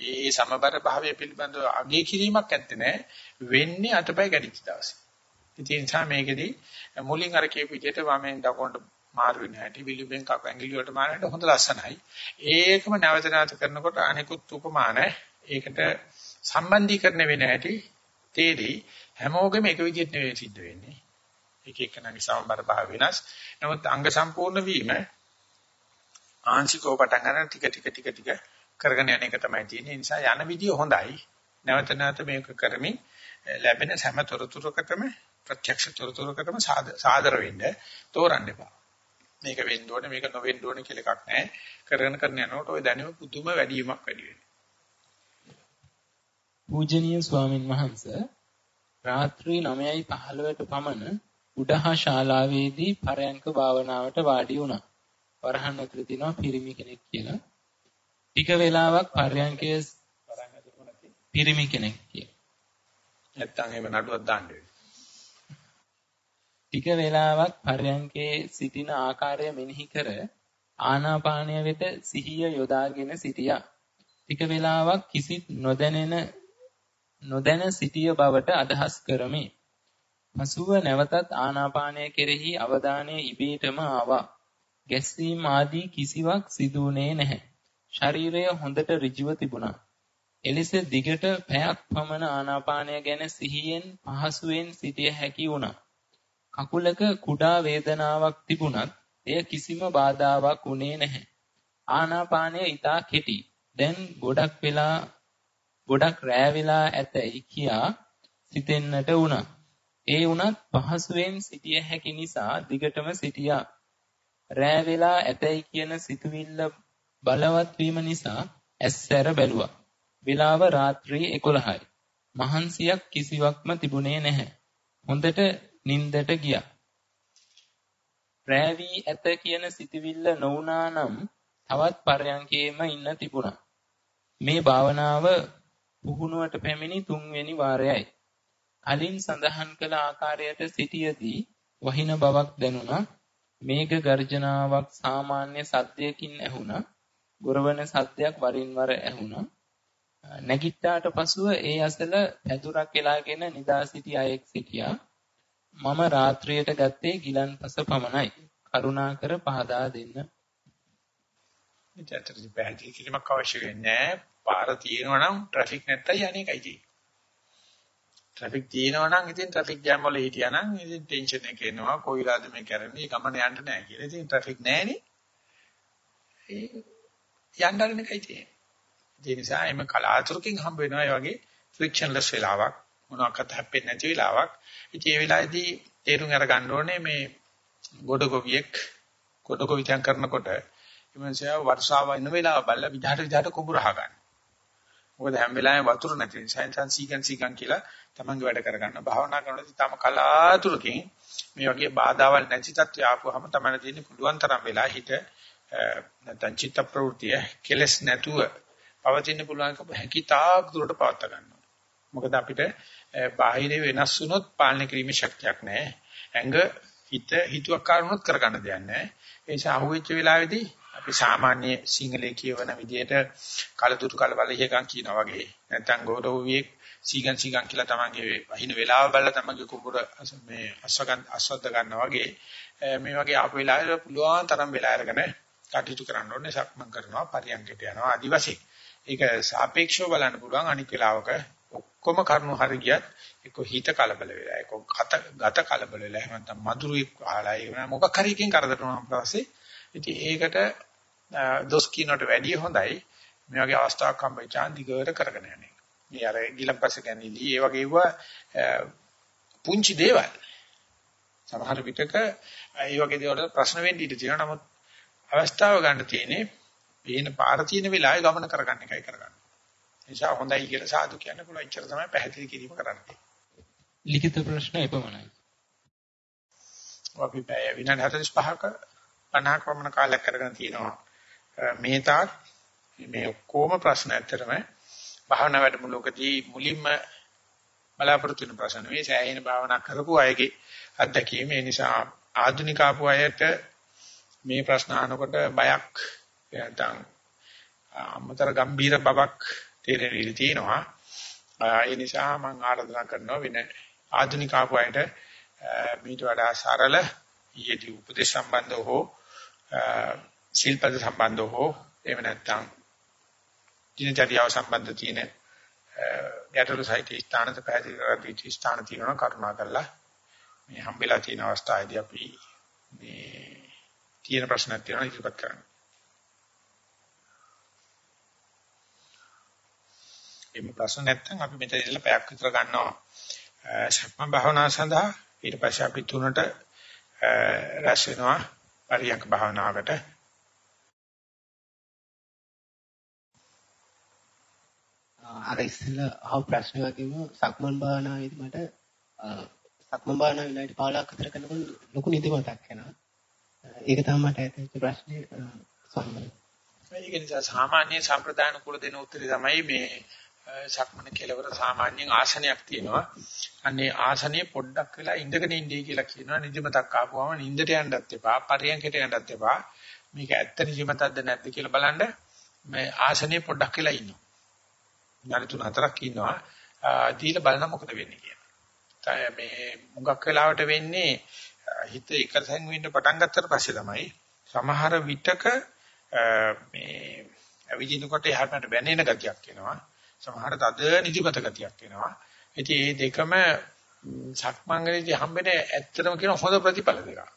ඒ සමබර භාවය පිළිබඳව අගය කිරීමක් ඇත්තේ නැහැ. වෙන්නේ අතපය ගැටිච්ච දවසේ. ඉතින් ඒ නිසා මේකෙදි මුලින් අර කියපු විදිහට වමෙන් දකුණට මාරු වෙන හැටි විලුඹෙන් කක ඇඟිලි වලට මාරනට හොඳ ලස්සනයි. ඒකම නැවත නැවත කරනකොට අනිකුත් උපමාන ඒකට සම්බන්ධීකරණය වෙන හැටි තේරි හැමෝගෙම එක විදිහට නෙවෙයි සිද්ධ වෙන්නේ. එක එකනගේ සමබර භාව වෙනස්. නමුත් අංග සම්පූර්ණ වීම ආංශිකව පටන් ගන්න ටික ටික ටික ටික කරගෙන යන එක තමයි තියෙන්නේ. ඒ නිසා යන විදිය හොඳයි. නැවත නැවත මේක කරමින් ලැබෙන සෑම තොරතුරකටම ප්‍රත්‍යක්ෂ තොරතුරකටම සාදර වෙන්න තෝරන්න එපා. මේක වෙන්න ඕනේ මේක නොවෙන්න ඕනේ කියලා එකක් නැහැ. කරගෙන කරන යනකොට ওই දැනුම පුදුම වැඩිවීමක් වැඩි වෙනවා. පූජනීය ස්වාමින් වහන්සේ රාත්‍රී 9:15ට පමණ උඩහා ශාලාවේදී පරයන්ක භාවනාවට වාඩි වුණා. වරහන් ඇතුළේ තියෙනවා පිරිමි කෙනෙක් කියලා. ටික වෙලාවක් පරයන්කයේ පිරිමි කෙනෙක් කියලා. නැත්තම් එහෙම නඩුවක් දාන්න ටික වේලාවක් පරයන්කේ සිටින ආකාරය මෙනෙහි කර ආනාපානය වෙත සිහිය යොදාගෙන සිටියා. ටික වේලාවක් කිසිත් නොදැනෙන නොදැන සිටිය බවට අදහස් කරමි. පසුව නැවතත් ආනාපානය කෙරෙහි අවධානය ඉබේටම ආවා. ගැස්සීම් ආදී කිසිවක් සිදුුනේ නැහැ. ශරීරය හොඳට ඍජුව තිබුණා. එලෙස දිගට පැයක් පමණ ආනාපානය ගැන සිහියෙන් පහසුවෙන් සිටිය හැකි වුණා. කකුලක කුඩා වේදනාවක් තිබුණත් එය කිසිම බාධාවක් වුණේ නැහැ. ආනාපානය ඊටා කෙටි. දැන් ගොඩක් වෙලා ගොඩක් රෑ වෙලා ඇතයි කියා සිතෙන්නට වුණා. ඒ වුණත් පහසුවෙන් සිටිය හැකි නිසා දිගටම සිටියා. රෑ වෙලා ඇතයි කියන සිතුවිල්ල බලවත් වීම නිසා ඇස්සැර බැලුවා. වේලාව රාත්‍රී 11යි. මහන්සියක් කිසිවක්ම තිබුණේ නැහැ. හොඳට නින්දට ගියා. රෑවි ඇත කියන සිතවිල්ල නොවුනා නම් තවත් පරයන්කේම ඉන්න තිබුණා. මේ භාවනාව පුහුණුවට පැමිණි තුන්වෙනි වාරයයි. කලින් සඳහන් කළ ආකාරයට සිටියදී වහින බවක් දැනුණා. මේඝ ගර්ජනාවක් සාමාන්‍ය සද්දයකින් ඇහුණා. ගොරවන සද්දයක් වරින් වර ඇහුණා. නැගිට්ටාට පසුව ඒ අසල පැදුරක් එලාගෙන නිදා සිටි අයෙක් සිටියා. මම රාත්‍රියට ගත්තේ ගිලන්පස පමණයි. කරුණාකර පහදා දෙන්න. මෙතනදී පැහැදිලි කිරීමක් අවශ්‍ය වෙන්නේ පාර තියෙනවා නම් ට්‍රැෆික් නැත්තම් යන්නේ එකයි තියෙන්නේ. ට්‍රැෆික් තියෙනවා නම් ඉතින් ට්‍රැෆික් ජෑම් වල හිටියා නම් ඉතින් ටෙන්ෂන් එක එනවා කොයිලාද මේ කරන්නේ ගමන යන්න නැහැ කියලා. ඉතින් ට්‍රැෆික් නැහැනේ. ඒ යන්න හරින එකයි තියෙන්නේ. ඒ නිසා එimhe කලාතුරකින් හම්බ වෙනවා ඒ වගේ ෆ්‍රික්ෂන්ලස් වෙලාවක් මොනවාකට හැප්පෙන්නේ නැති වෙලාවක්. ඉතින් ඒ වෙලාවේදී තේරුම් අරගන්න ඕනේ මේ ගොඩගොවියෙක් ගොඩගොවිතයන් කරනකොට එමන්සයා වර්ෂාව වෙන වෙලාව බලලා විජහට විජහට කුඹුර අහගන්න. මොකද හැම වෙලාවෙම වතුර නැති නිසා ඉතින් සීගන් සීගන් කියලා තමන්ගේ වැඩ කරගන්න. භාවනා කරනකොට තම කලාතුරකින් මේ වගේ බාධාවල් නැති තත්ත්වය ආපුවාම තමයි තියෙන්නේ පුළුවන් තරම් වෙලා හිත නැත්නම් චිත්ත ප්‍රවෘතිය කෙලස් නැතුව පවතින්න පුළුවන් හැකි තාක් දුරට පවත් ගන්නවා. මොකද අපිට බාහිර වෙනස් වුණොත් පාලනය කිරීමේ ශක්තියක් නැහැ. ඇඟ හිත හිතුවක් කාරුණොත් කරගන්න දෙයක් නැහැ. ඒ නිසා අහුවෙච්ච වෙලාවේදී අපි සාමාන්‍ය සිංහලයේ කියවන විදිහට කලදුරු කලබල එකක් කියනවා වගේ නැත්නම් ගෝඩෝවියේ සීගන් සීගන් කියලා තමන්ගේ වහින වෙලාව බලලා තමන්ගේ කුඹුර මේ අස්වගන් අස්වද්ද ගන්නවා වගේ මේ වගේ ආපු වෙලාවට පුළුවන් තරම් වෙලා අරගෙන කටයුතු කරන්න ඕනේ සක්මන් කරනවා පරියන්කට යනවා ආදි වශයෙන් ඒක සාපේක්ෂව බලන්න පුළුවන් අනික් වෙලාවක ඔක්කොම කරුණු හරි ගියත් එක්ක හිත කලබල වෙලා එක්ක ගත ගත කලබල වෙලා එහෙම නැත්නම් මధుරෙක් ආලා ඒ මොකක් හරි එකකින් කරදර වුණාම පස්සේ ඉතින් ඒකට දොස් කියනට වැඩිය හොඳයි මේ වගේ අවස්ථාවක් හම්බෙච්චාන් දිගට කරගෙන යන්නේ. මේ අර ගිලම්පස ගැනීමලි ඒ වගේ ඒවා පුංචි දේවල්. සමහර විටක ඒ වගේ දේවල් ප්‍රශ්න වෙන්න ඉඩ තියෙනවා. නමුත් අවස්ථාව ගන්න තියෙන්නේ පේන පාර තියෙන වෙලාවේ ගමන කරගන්න එකයි කරගන්න. නිසා හොඳයි කියලා සාදු කියන්න පුළුවන්. ඉච්චර තමයි පැහැදිලි කිරීම කරන්නේ. ලිඛිත ප්‍රශ්න එපමණයි. අපි පැය විනාඩි 45ක 50ක වමන කාලයක් කරගෙන තියෙනවා. මේ තාක් මේ ඔක්කොම ප්‍රශ්න ඇත්තටම භාවනා වැඩමුළුවකදී මුලින්ම බලාපොරොත්තු වෙන ප්‍රශ්න මේ සෑහෙන භාවනා කරපු අයගේ අත්දැකීම ඒ නිසා ආධුනික ආපු අයට මේ ප්‍රශ්න අහනකොට බයක් නැත්නම් අමතර ගම්බීර බවක් තේරෙන්න ඉඩ තියෙනවා. ඒ නිසා මම ආරාධනා කරනවා වෙන ආධුනික ආපු අයට මීට වඩා සරල ඊයේදී උපදේශ සම්බන්ධව හෝ ශිල්පද සම්බන්ධව හෝ එහෙම නැත්නම් දිනචරියාව සම්බන්ධ තියෙන ගැටලු සහිත ස්ථානත පැහැදිලි කරලා දීච්ච ස්ථාන තියෙනවා කරුණා කරලා මේ හම්බෙලා තියෙන අවස්ථාවේදී අපි මේ තියෙන ප්‍රශ්නක් තියෙනවා ඉදිරිපත් කරන්න. එimhe ප්‍රශ්න නැත්නම් අපි මෙතන ඉඳලා පැයක් විතර ගන්නවා. සක්ම භාවනාව සඳහා ඊට පස්සේ අපි තුනට රැස් වෙනවා පරියන්ක භාවනාවකට. අර ඉස්සෙල්ලා අහපු ප්‍රශ්න වගේම සක්මන් භාවනාවේදී මට සක්මන් භාවනා විනාඩි 15ක් විතර කරනකොට ලොකු නිදිමතක් එනවා. ඒක තමයි මට ඇතිවෙච්ච ප්‍රශ්නේ ස්වාමීනි. ඒක නිසා සාමාන්‍ය සම්ප්‍රදාන කුල දෙන උත්තරේ තමයි මේ සක්මන කෙලවර සාමාන්‍යයෙන් ආසනයක් තියෙනවා. අන්නේ ආසනයේ පොඩ්ඩක් වෙලා ඉඳගෙන ඉඳී කියලා කියනවා. නිදිමතක් ආපුවම නිින්දට යන්නත් එපා, පරියන්කට යන්නත් එපා. මේක ඇත්ත නිදිමතක්ද නැද්ද කියලා බලන්න මේ ආසනයේ පොඩ්ඩක් වෙලා ඉන්නවා. විනාඩි 3-4ක් ඉන්නවා. දීලා බලන්න මොකද වෙන්නේ කියලා. මේ මුගක් වෙලාවට වෙන්නේ හිත එකසෙන් වෙන්න පටන් ගත්තට පස්සේ තමයි සමහර විටක මේ අවිජිනකොට එහාට බැනෙන ගතියක් එනවා. සමහර තද නිදිමත ගතියක් එනවා. ඉතින් මේ දෙකම සක්මංගලේදී හම්බෙන ඇත්තටම කියන හොඳ ප්‍රතිඵල දෙකක්.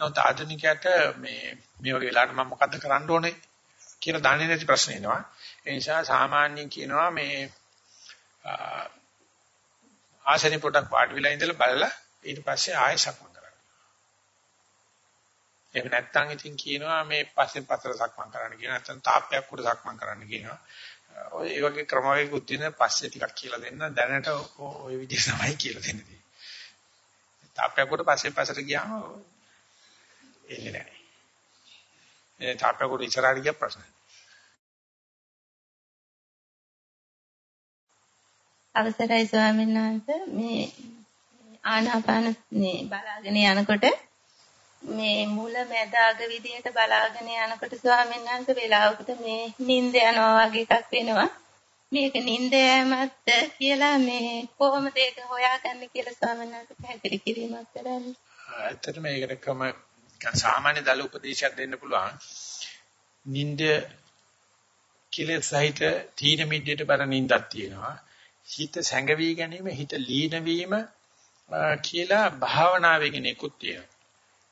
නමුත් ආධුනිකයට මේ මේ වගේ වෙලාවට මම මොකද්ද කරන්න ඕනේ කියලා දන්නේ නැති ප්‍රශ්න එනවා. ඒ නිසා සාමාන්‍යයෙන් කියනවා මේ ආසනේ පොඩක් වාඩි වෙලා ඉඳලා බලලා ඊට පස්සේ ආයෙ සක්මන් කරන්න. එහෙම නැත්නම් ඉතින් කියනවා මේ පස්සේ පතර සක්මන් කරන්න කියන නැත්නම් තාප්පයක් උඩ සක්මන් කරන්න කියනවා. ඔය ඒ වගේ ක්‍රමවේගකුත් තියෙන පස්සේ ටිකක් කියලා දෙන්න දැනට ওই විදිහ තමයි කියලා දෙන්නේ. තාප්පයක් උඩ පස්සේ පස්සට ගියාම එන්නේ නැහැ. ඒ තාප්පයක් උඩ ඉස්සරහට ගිය ප්‍රශ්න. අවසරයි ස්වාමීන් වහන්සේ මේ ආනාපාන මේ බලාගෙන යනකොට මේ මුල මැද අග විදියට බලාගෙන යනකොට ස්වාමීන් වහන්සේ වෙලාවකට මේ නිින්ද යනවා වගේ එකක් වෙනවා. මේක නිින්ද යෑමක්ද කියලා මේ කොහොමද ඒක හොයාගන්නේ කියලා ස්වාමීන් වහන්සේ පැහැදිලි කිරීමක් කරන්නේ. ඇත්තටම මේකට කම සාමාන්‍ය දල උපදේශයක් දෙන්න පුළුවන්. නිින්ද කෙලෙස් සහිත තීන මිද්දේට බර නිින්දක් තියෙනවා. හිත සැඟවි ගැනීම හිත ලීන වීම කියලා භාවනාවේ කෙනෙකුත් තියෙනවා.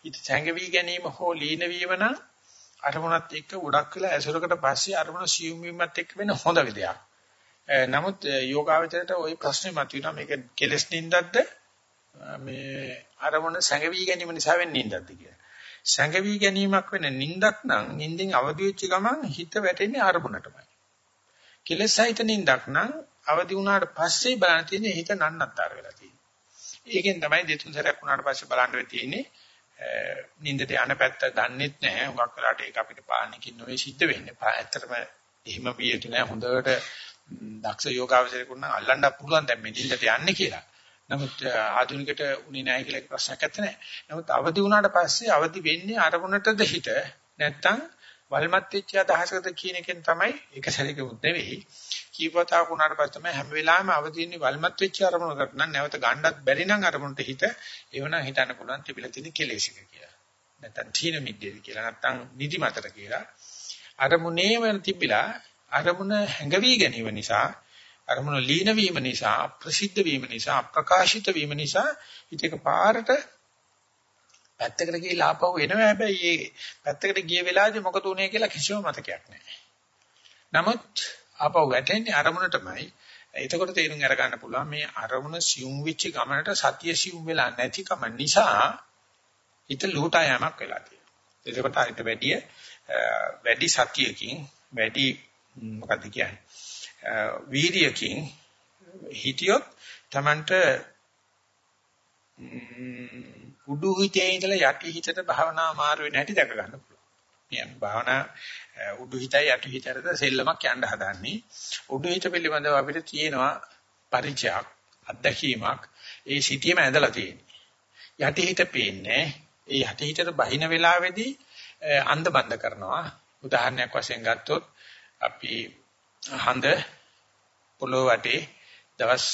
හිත සැඟවි ගැනීම හෝ ලීන වීම නම් අරමුණත් එක්ක ගොඩක් වෙලා ඇසුරකට පස්සේ අරමුණ සියුම් වීමත් එක්ක වෙන හොඳ විදයක්. නමුත් යෝගාවචරයට ওই ප්‍රශ්නේ මතුවෙනවා මේක කෙලස් නින්දක්ද මේ අරමුණ සැඟවි ගැනීම නිසා වෙන්නේ නින්දක්ද කියලා. සැඟවි ගැනීමක් වෙන නින්දක් නම් නින්දෙන් අවදි වෙච්ච ගමන් හිත වැටෙන්නේ අරමුණටමයි. කෙලස් සහිත නින්දක් නම් අවදි වුණාට පස්සේ බලන්න තියෙන්නේ හිත නන්නත්තර වෙලා තියෙන්නේ. ඒකෙන් තමයි දෙතුන් සැරයක් වුණාට පස්සේ බලන්න වෙන්නේ නින්දට යන පැත්ත දන්නෙත් නැහැ. හුඟක් වෙලාට ඒක අපිට පාන්නකින් නොවේ සිද්ධ වෙන්නේ. ඇත්තටම එහෙම විය යුතු නැහැ. හොඳට දක්ෂ යෝගාවචරයෙකුට නම් අල්ලන්න පුළුවන් දැන් මේ නින්දට යන්නේ කියලා. නමුත් ආධුනිකට උනේ නැහැ කියලා ප්‍රශ්නයක් නැත්තේ. නමුත් අවදි වුණාට පස්සේ අවදි වෙන්නේ අරමුණටද හිත නැත්තම් වල්මත් වෙච්ච අදහසකට කියන එකෙන් තමයි ඒක සැලකුත් නෙවෙයි. කීපතාවක් වුණාට පස්සේ තමයි හැම වෙලාවෙම අවදීන්නේ වල්මත් වෙච්ච අරමුණකට නම් නැවත ගන්නත් බැරි නම් අරමුණට හිත එවනම් හිතන්න පුළුවන් තිබිලා තියෙන කෙලෙසික කියලා. නැත්තම් තීන මිද්දේද කියලා නැත්තම් නිදිමතට කියලා. අරමුණේම තිබිලා අරමුණ හැඟවි ගැනීම නිසා අරමුණ ලීන වීම නිසා ප්‍රසිද්ධ වීම නිසා ප්‍රකාශිත වීම නිසා හිතේක පාරට පැත්තකට ගිහලා ආපහු එනවා හැබැයි මේ පැත්තකට ගිය වෙලාවේදී මොකද උනේ කියලා කිසිම මතකයක් නැහැ. නමුත් ආපහු වැටෙන්නේ අරමුණටමයි. එතකොට තේරුම් අරගන්න පුළුවන් මේ අරමුණ සියුම් වෙච්ච ගමනට සතිය සියුම් වෙලා නැතිකම නිසා හිත ලෝටා යamak වෙලා තියෙනවා. එතකොට අරිට වැඩි වැඩි සතියකින් වැඩි මොකක්ද කියන්නේ වීර්යකින් හිතියොත් Tamanට උඩු හිතේ ඉඳලා යටි හිතට භාවනා මාරු වෙන හැටි දැක ගන්න පුළුවන්. කියන්නේ භාවනා උඩු හිතයි යටි හිතට සෙල්ලමක් යන්න හදන්නේ. උඩු හිත පිළිබඳව අපිට තියෙනවා පරිචයක්, අත්දැකීමක්. ඒ සිටියම ඇදලා තියෙන්නේ. යටි හිත පේන්නේ. ඒ යටි හිතට බහින වෙලාවේදී අන්ධ බන්ධ කරනවා. උදාහරණයක් වශයෙන් ගත්තොත් අපි හඳ පොළොව වටේ දවස්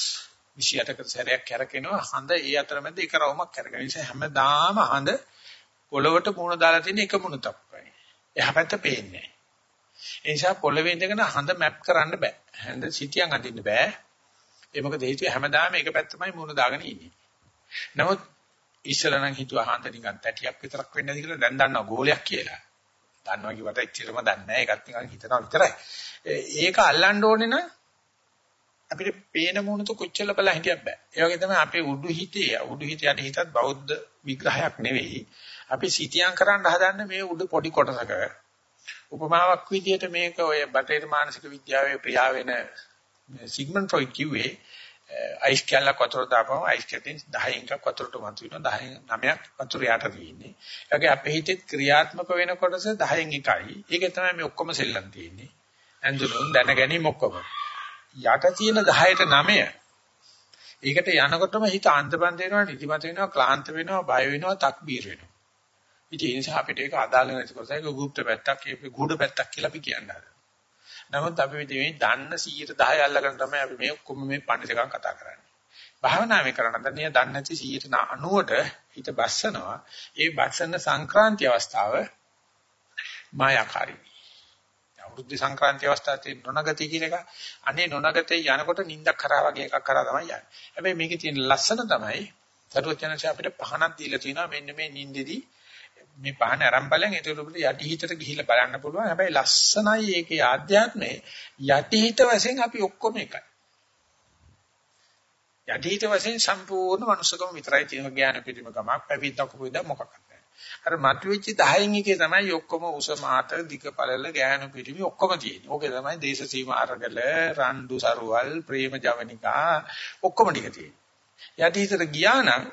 28ක සැරයක් කරකිනවා හඳ ඒ අතරමැද එක රවුමක් කරගෙන නිසා හැමදාම හඳ පොළවට මුණ දාලා තියෙන එක මුණ තප්පයි. එහා පැත්ත පේන්නේ ඒ නිසා පොළවේ ඉඳගෙන හඳ මැප් කරන්න බෑ. හඳ සිටියන් අඳින්න බෑ. ඒ මොකද හේතුව හැමදාම එක පැත්තමයි මුණ දාගෙන ඉන්නේ. නමුත් ඉස්සලා නම් හිතුවා හඳ නිකන් තැටියක් විතරක් වෙන්නේ නැති කියලා දැන් දන්නවා ගෝලයක් කියලා. දන්නවා කිව්වට එච්චරම දන්නේ නැහැ. ඒකත් නිකන් හිතනවා විතරයි. ඒක අල්ලන්න ඕනේ නම් අපිට පේන මොනතු කොච්චර බලලා හිටියක් බෑ. ඒ වගේ තමයි අපේ උඩු හිතේ උඩු හිත යට හිතත් බෞද්ධ විග්‍රහයක් නෙවෙයි. අපි සිටියම් කරන්න හදන්නේ මේ උඩු පොඩි කොටසක. උපමාවක් විදිහට මේක ඔය බටේර මානසික විද්‍යාවේ ප්‍රියා වෙන සිග්මන්ඩ් ෆ්‍රොයිඩ් කිව්වේ අයිස් කැල්ලක් වතුර දාපුවම අයිස් කැටින් 10න් එකක් වතුරට මතු වෙනවා 10න් 9ක් වතුර යට තියෙන්නේ. ඒ වගේ අපේ හිතේ ක්‍රියාත්මක වෙන කොටස 10න් එකයි. ඒකේ තමයි මේ ඔක්කොම සෙල්ලම් තියෙන්නේ. ඇඳුනුන් දැනගැනීම ඔක්කොම. යට තියෙන 10ට 9 ඒකට යනකොටම හිත අන්තපන්ත වෙනවා, නිදිමත වෙනවා, ක්ලාන්ත වෙනවා, බය වෙනවා, තක්බීර වෙනවා. ඉතින් ඒ නිසා අපිට ඒක අදාළ නැති කොටස ඒක গুপ্ত පැත්තක්, ඒක ගුඩ පැත්තක් කියලා අපි කියන්නේ. නමුත් අපි මේ දන්න 110 අල්ලගෙන තමයි අපි මේ ඔක්කොම මේ පඬිතුකම් කතා කරන්නේ. භාවනාවේ කරන දන්නේ දන්නේ නැති 90ට හිත බස්සනවා. ඒ බස්සන සංක්‍රාන්ති අවස්ථාව මායාකාරී. අවුරුද්ද සංක්‍රාන්ති අවස්ථාවේ නොනගති කියන එක අනේ නොනගතේ යනකොට නිින්දක් කරා වගේ එකක් කරා තමයි යන්නේ. හැබැයි මේකේ තියෙන ලස්සන තමයි සරුවචනසේ අපිට පහනක් දීලා තියෙනවා මෙන්න මේ නිින්දෙදී මේ පහන අරන් බලන් ඒක උඩට යටිහිතට ගිහිල්ලා බලන්න පුළුවන්. හැබැයි ලස්සනයි ඒකේ ආධ්‍යාත්මය. යටිහිත වශයෙන් අපි ඔක්කොම එකයි. යටිහිත වශයෙන් සම්පූර්ණ මනුස්සකම විතරයි තියෙන ඥාන පිටිමකමක් පැවිද්දක් කොහෙද මොකක්ද. අර මතුවෙච්ච 10න් එකේ තමයි ඔක්කොම උස මාත දිග පළල ඥාන පිටිමි ඔක්කොම තියෙන්නේ. ඕකේ තමයි දේශ සීමා අරගල, රණ්ඩු සරුවල්, ප්‍රේම ජවනිකා ඔක්කොම ටික තියෙන්නේ. යටිහිතට ගියා නම්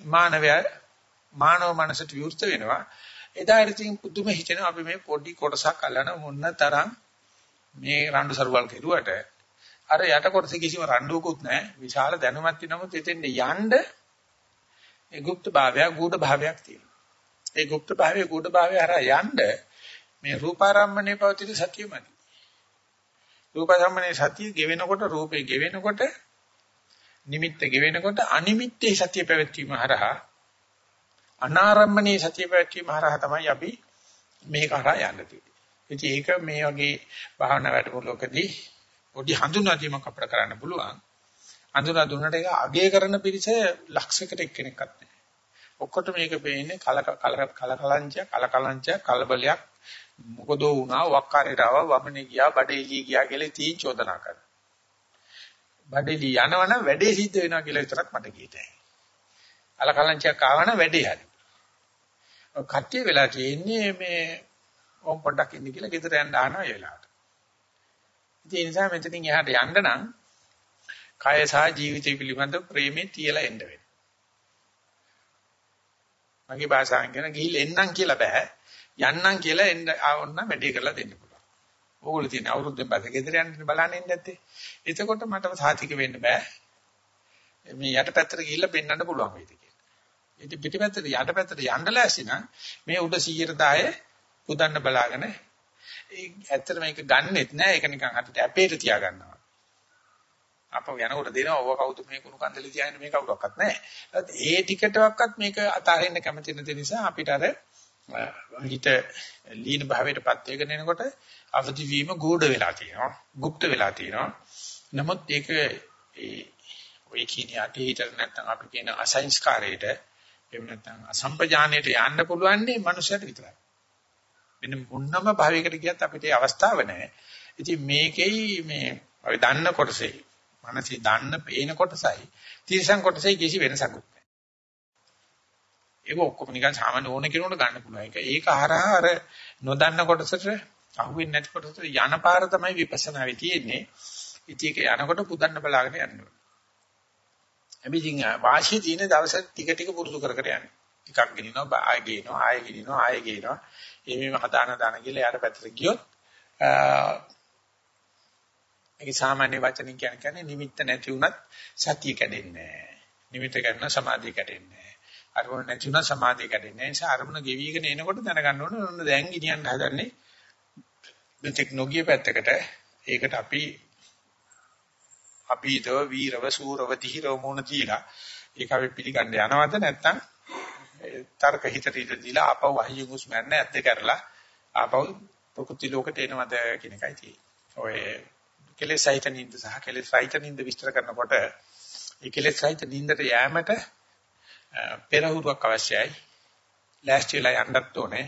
මානවයා මානව මනසට විවෘත වෙනවා. එදා ඉතින් පුදුම හිතෙනවා අපි මේ පොඩි කොටසක් අල්ලන මොන්න තරම් මේ රණ්ඩු සරුවල් කෙරුවට අර යට කොටසේ කිසිම රණ්ඩුවකුත් නැහැ. විශාල දැනුමක් තියෙනමුත් එතෙන්ද යන්න ඒ গুপ্ত භාවයක් ගුඪ භාවයක් තියෙනවා. ඒ গুপ্ত භාවයේ ගුඪ භාවය හරහා යන්න මේ රූපාරම්මණය පවතින සතියමයි. රූපාරම්මණය සතිය ගෙවෙනකොට රූපේ ගෙවෙනකොට නිමිත්ත ගෙවෙනකොට අනිමිත්තේ සතිය පැවැත්වීම හරහා අනාරම්මනේ සතිය පැවැත්වීම හරහා තමයි අපි මේක හරහා යන්න තියෙන්නේ. ඉතින් ඒක මේ වගේ භාවනා වැඩමුළුවකදී පොඩි හඳුනා දීමක් අපිට කරන්න පුළුවන්. හඳුනා දුන්නට ඒක අගය කරන පිරිස ලක්ෂයකට එක්කෙනෙක්වත් නැහැ. ඔක්කොට මේක පේන්නේ කල කල කලකලංචය කලකලංචය කලබලයක් මොකද වුණා වක්කාරයට ආවා වමනේ ගියා බඩේලී ගියා කියලා තී චෝදනා කරනවා. බඩේලී යනවනම් වැඩේ සිද්ධ වෙනවා කියලා විතරක් මට කියතේ. අලකලංචයක් ආවන වැඩේ හරි. කට්ටිය වෙලා තියෙන්නේ මේ ඕම් පොඩ්ඩක් ඉන්න කියලා ගෙදර යන්න ආනවා ඒ වෙලාවට. ඉතින් ඒ නිසා මෙතනින් එහාට යන්න නම් කය සහ ජීවිතය පිළිබඳ ප්‍රේමේ තියලා එන්න වෙනවා. මගේ භාෂාවෙන් කියන ගිහිල් එන්නම් කියලා බෑ. යන්නම් කියලා එන්න ආවොත් වැඩේ කරලා දෙන්න පුළුවන්. ඕගොල්ලෝ තියෙන අවුරුද්දෙන් පස්සේ ගෙදර යන්න බලන්න ඉන්න නැත්තේ. එතකොට මට සාතික වෙන්න බෑ. මේ යටපැත්තට ගිහිල්ලා පෙන්වන්න පුළුවන් වේද ඉතින් පිටිපැත්තට යටපැත්තට යන්න ලෑස්ති නම් මේ උඩ 110 පුදන්න බලාගෙන ඒ ඇත්තට මේක ගන්නෙත් නෑ ඒක නිකන් අපිට අපේට තියා ගන්නවා. අපව යනකොට දෙනවා ඔව කවුද මේ කුණු කන්දලේ තියාගෙන මේ කවුරක්වත් නෑ. ඒ ටිකටවත් මේක අතාරින්න කැමති නැති නිසා අපිට අර හිත ලීන භාවයටපත් වෙගෙන එනකොට අවදි වීම ගුඪ වෙලා තියෙනවා. গুপ্ত වෙලා තියෙනවා. නමුත් ඒක ඒ ඔය කියන යටි හිතට නැත්නම් අපි කියන අසංස්කාරයට එහෙම නැත්නම් අසම්පජානයට යන්න පුළුවන් නේ මනුස්සයට විතරයි. වෙන මොනම භාවයකට ගියත් අපිට ඒ අවස්ථාව නැහැ. ඉතින් මේකෙයි මේ අපි දන්න කොටසේ මනසේ දන්න පේන කොටසයි තිරසං කොටසයි කිසි වෙනසක් නැහැ. ඒක ඔක්කොම නිකන් සාමාන්‍ය ඕන කෙනෙකුට ගන්න පුළුවන්. ඒක ඒක හරහා අර නොදන්න කොටසට අහුවෙන්නේ නැති කොටසට යන පාර තමයි විපස්සනාවේ තියෙන්නේ. ඉතින් ඒක යනකොට පුදන්න බලාගෙන යන්න හැබැයි වාසිය තියෙන දවස් ටික ටික පුරුදු කර කර යන්නේ. ටිකක් ගෙනිනවා, ආයෙ ගෙනිනවා, ආයෙ ගෙනිනවා, ආයෙ ගෙනිනවා. මේ මේව හදාන දාන කියලා යාට පැත්තට ගියොත් ඒක සාමාන්‍ය වචනින් කියන්නේ නිමිත්ත නැති වුණත් සතිය කැඩෙන්නේ නැහැ. නිමිත්ත ගන්න සමාධිය කැඩෙන්නේ නැහැ. අරමුණ නැති වුණත් සමාධිය කැඩෙන්නේ නැහැ. ඒ නිසා අරමුණ ගෙවිගෙන එනකොට දැනගන්න ඕනේ දැන් ගෙනියන්න හදන්නේ ටෙක්නොලොජිය පැත්තකට. ඒකට අපි අපීතව වීරව සූරව තිහිරව මොන දීලා ඒක අපි පිළිගන්න යනවද නැත්නම් තර්ක හිතට ඉඳ දීලා ආපහු අහියු මුස්මන්න ඇත්ත කරලා ආපහු ප්‍රකෘති ලෝකයට එනවද කියන එකයි තියෙන්නේ. ඔය කෙලෙස් සහිත නිින්ද සහ කෙලෙස් සහිත නිින්ද විස්තර කරනකොට ඒ කෙලෙස් සහිත නිින්දට යෑමට පෙරහුරුවක් අවශ්‍යයි. ලෑස්තිලා යන්නත් ඕනේ.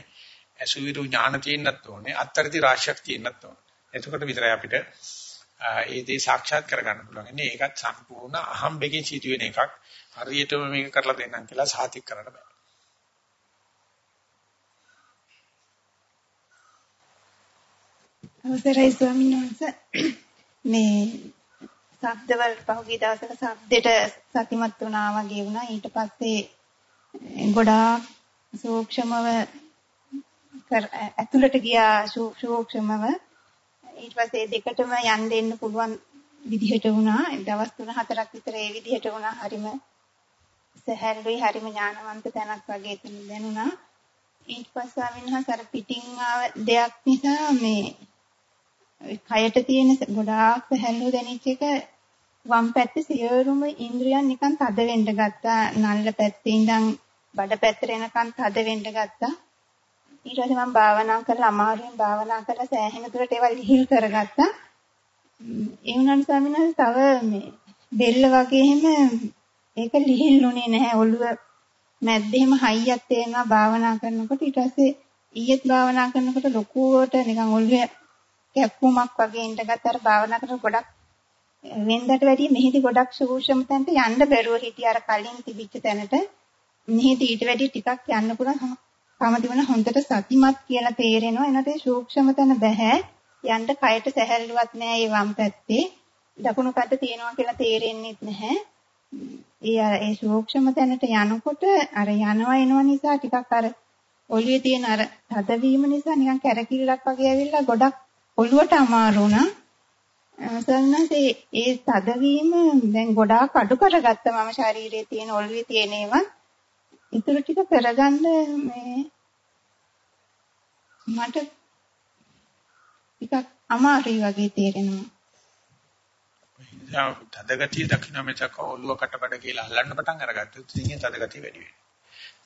අසුවිරු ඥාන තියෙන්නත් ඕනේ. අත්තරදි රාශියක් තියෙන්නත් ඕනේ. එතකොට විතරයි අපිට ඒ දේ සාක්ෂාත් කරගන්න පුළුවන්. ඉන්නේ ඒකත් සම්පූර්ණ අහම්බෙකින් සිදුවෙන එකක්. හරියටම මේක කරලා දෙන්නම් කියලා සාතික් කරන්න බෑ. අවසරයි ස්වාමීන් වහන්සේ මේ ශබ්දවල පහුගිය දවසක ශබ්දෙට සතිමත් වුණා වගේ වුණා. ඊට පස්සේ ගොඩාක් සූක්ෂමව ඇතුළට ගියා සූක්ෂමව. ඊට පස්සේ දෙකටම යන් දෙන්න පුළුවන් විදිහට වුණා. දවස් 3-4ක් විතර ඒ විදිහට වුණා. හරිම සහැල්ලුයි හරිම ඥානවන්ත තැනක් වගේ එතන දැනුණා. ඊට පස්සේ ආවින්හස් අර පිටින් ආව දෙයක් නිසා මේ කයට තියෙන ගොඩාක් සහැල්ලුව දැනෙච්ච එක වම් පැත්තේ සියලුම ඉන්ද්‍රියන් නිකන් තද වෙන්න ගත්තා. නල්ල පැත්තේ ඉඳන් බඩ පැත්තට එනකන් තද වෙන්න ගත්තා. ඊට පස්සේ මම භාවනා කරලා අමාරුවෙන් භාවනා කරලා සෑහෙන දුරට ඒවා ලිහිල් කරගත්තා. ඒ වුණාට ස්වාමීන් වහන්සේ තව මේ බෙල්ල වගේ එහෙම ඒක ලිහිල්ුනේ නැහැ ඔළුව මැද්දේම හයියක් තේනවා භාවනා කරනකොට ඊට පස්සේ ඊයේත් භාවනා කරනකොට ලොකුවට නිකන් ඔළුවේ කැක්කුමක් වගේ ඉඳගත් අර භාවනා කරන ගොඩක් වෙන්දට වැඩිය මෙහිදී ගොඩක් සූක්ෂම තැනට යන්න බැරුව හිටිය අර කලින් තිබිච්ච තැනට මෙහිදී ඊට වැඩිය ටිකක් යන්න පුළුවන්. කමදිවන හොඳට සතිමත් කියලා තේරෙනවා. එනට සූක්ෂම තැන බෑ යන්න කයට සැහැල්ලුවක් නෑ ඒ වම් පැත්තේ. දකුණු පැත්ත තියෙනවා කියලා තේරෙන්නේ නැහැ. ඒ ඒ සූක්ෂම තැනට යනකොට අර යනවා එනවා නිසා ටිකක් අර ඔළුවේ තියෙන අර තදවීම නිසා නිකන් කැරකිල්ලක් වගේ ඇවිල්ලා ගොඩක් ඔළුවට අමාරු වුණා. සන්නසේ ඒ තදවීම දැන් ගොඩාක් අඩු කරගත්තා මම ශරීරයේ තියෙන ඔළුවේ තියෙන ඒවා. ඉතුරු ටික කරගන්න මේ මට ටිකක් අමාරුයි වගේ තේරෙනවා. තදගතිය දකින්න මෙතක ඔළුව කටබඩ කියලා අල්ලන්න පටන් අරගත්තොත් ඉතින් තදගතිය වැඩි වෙනවා.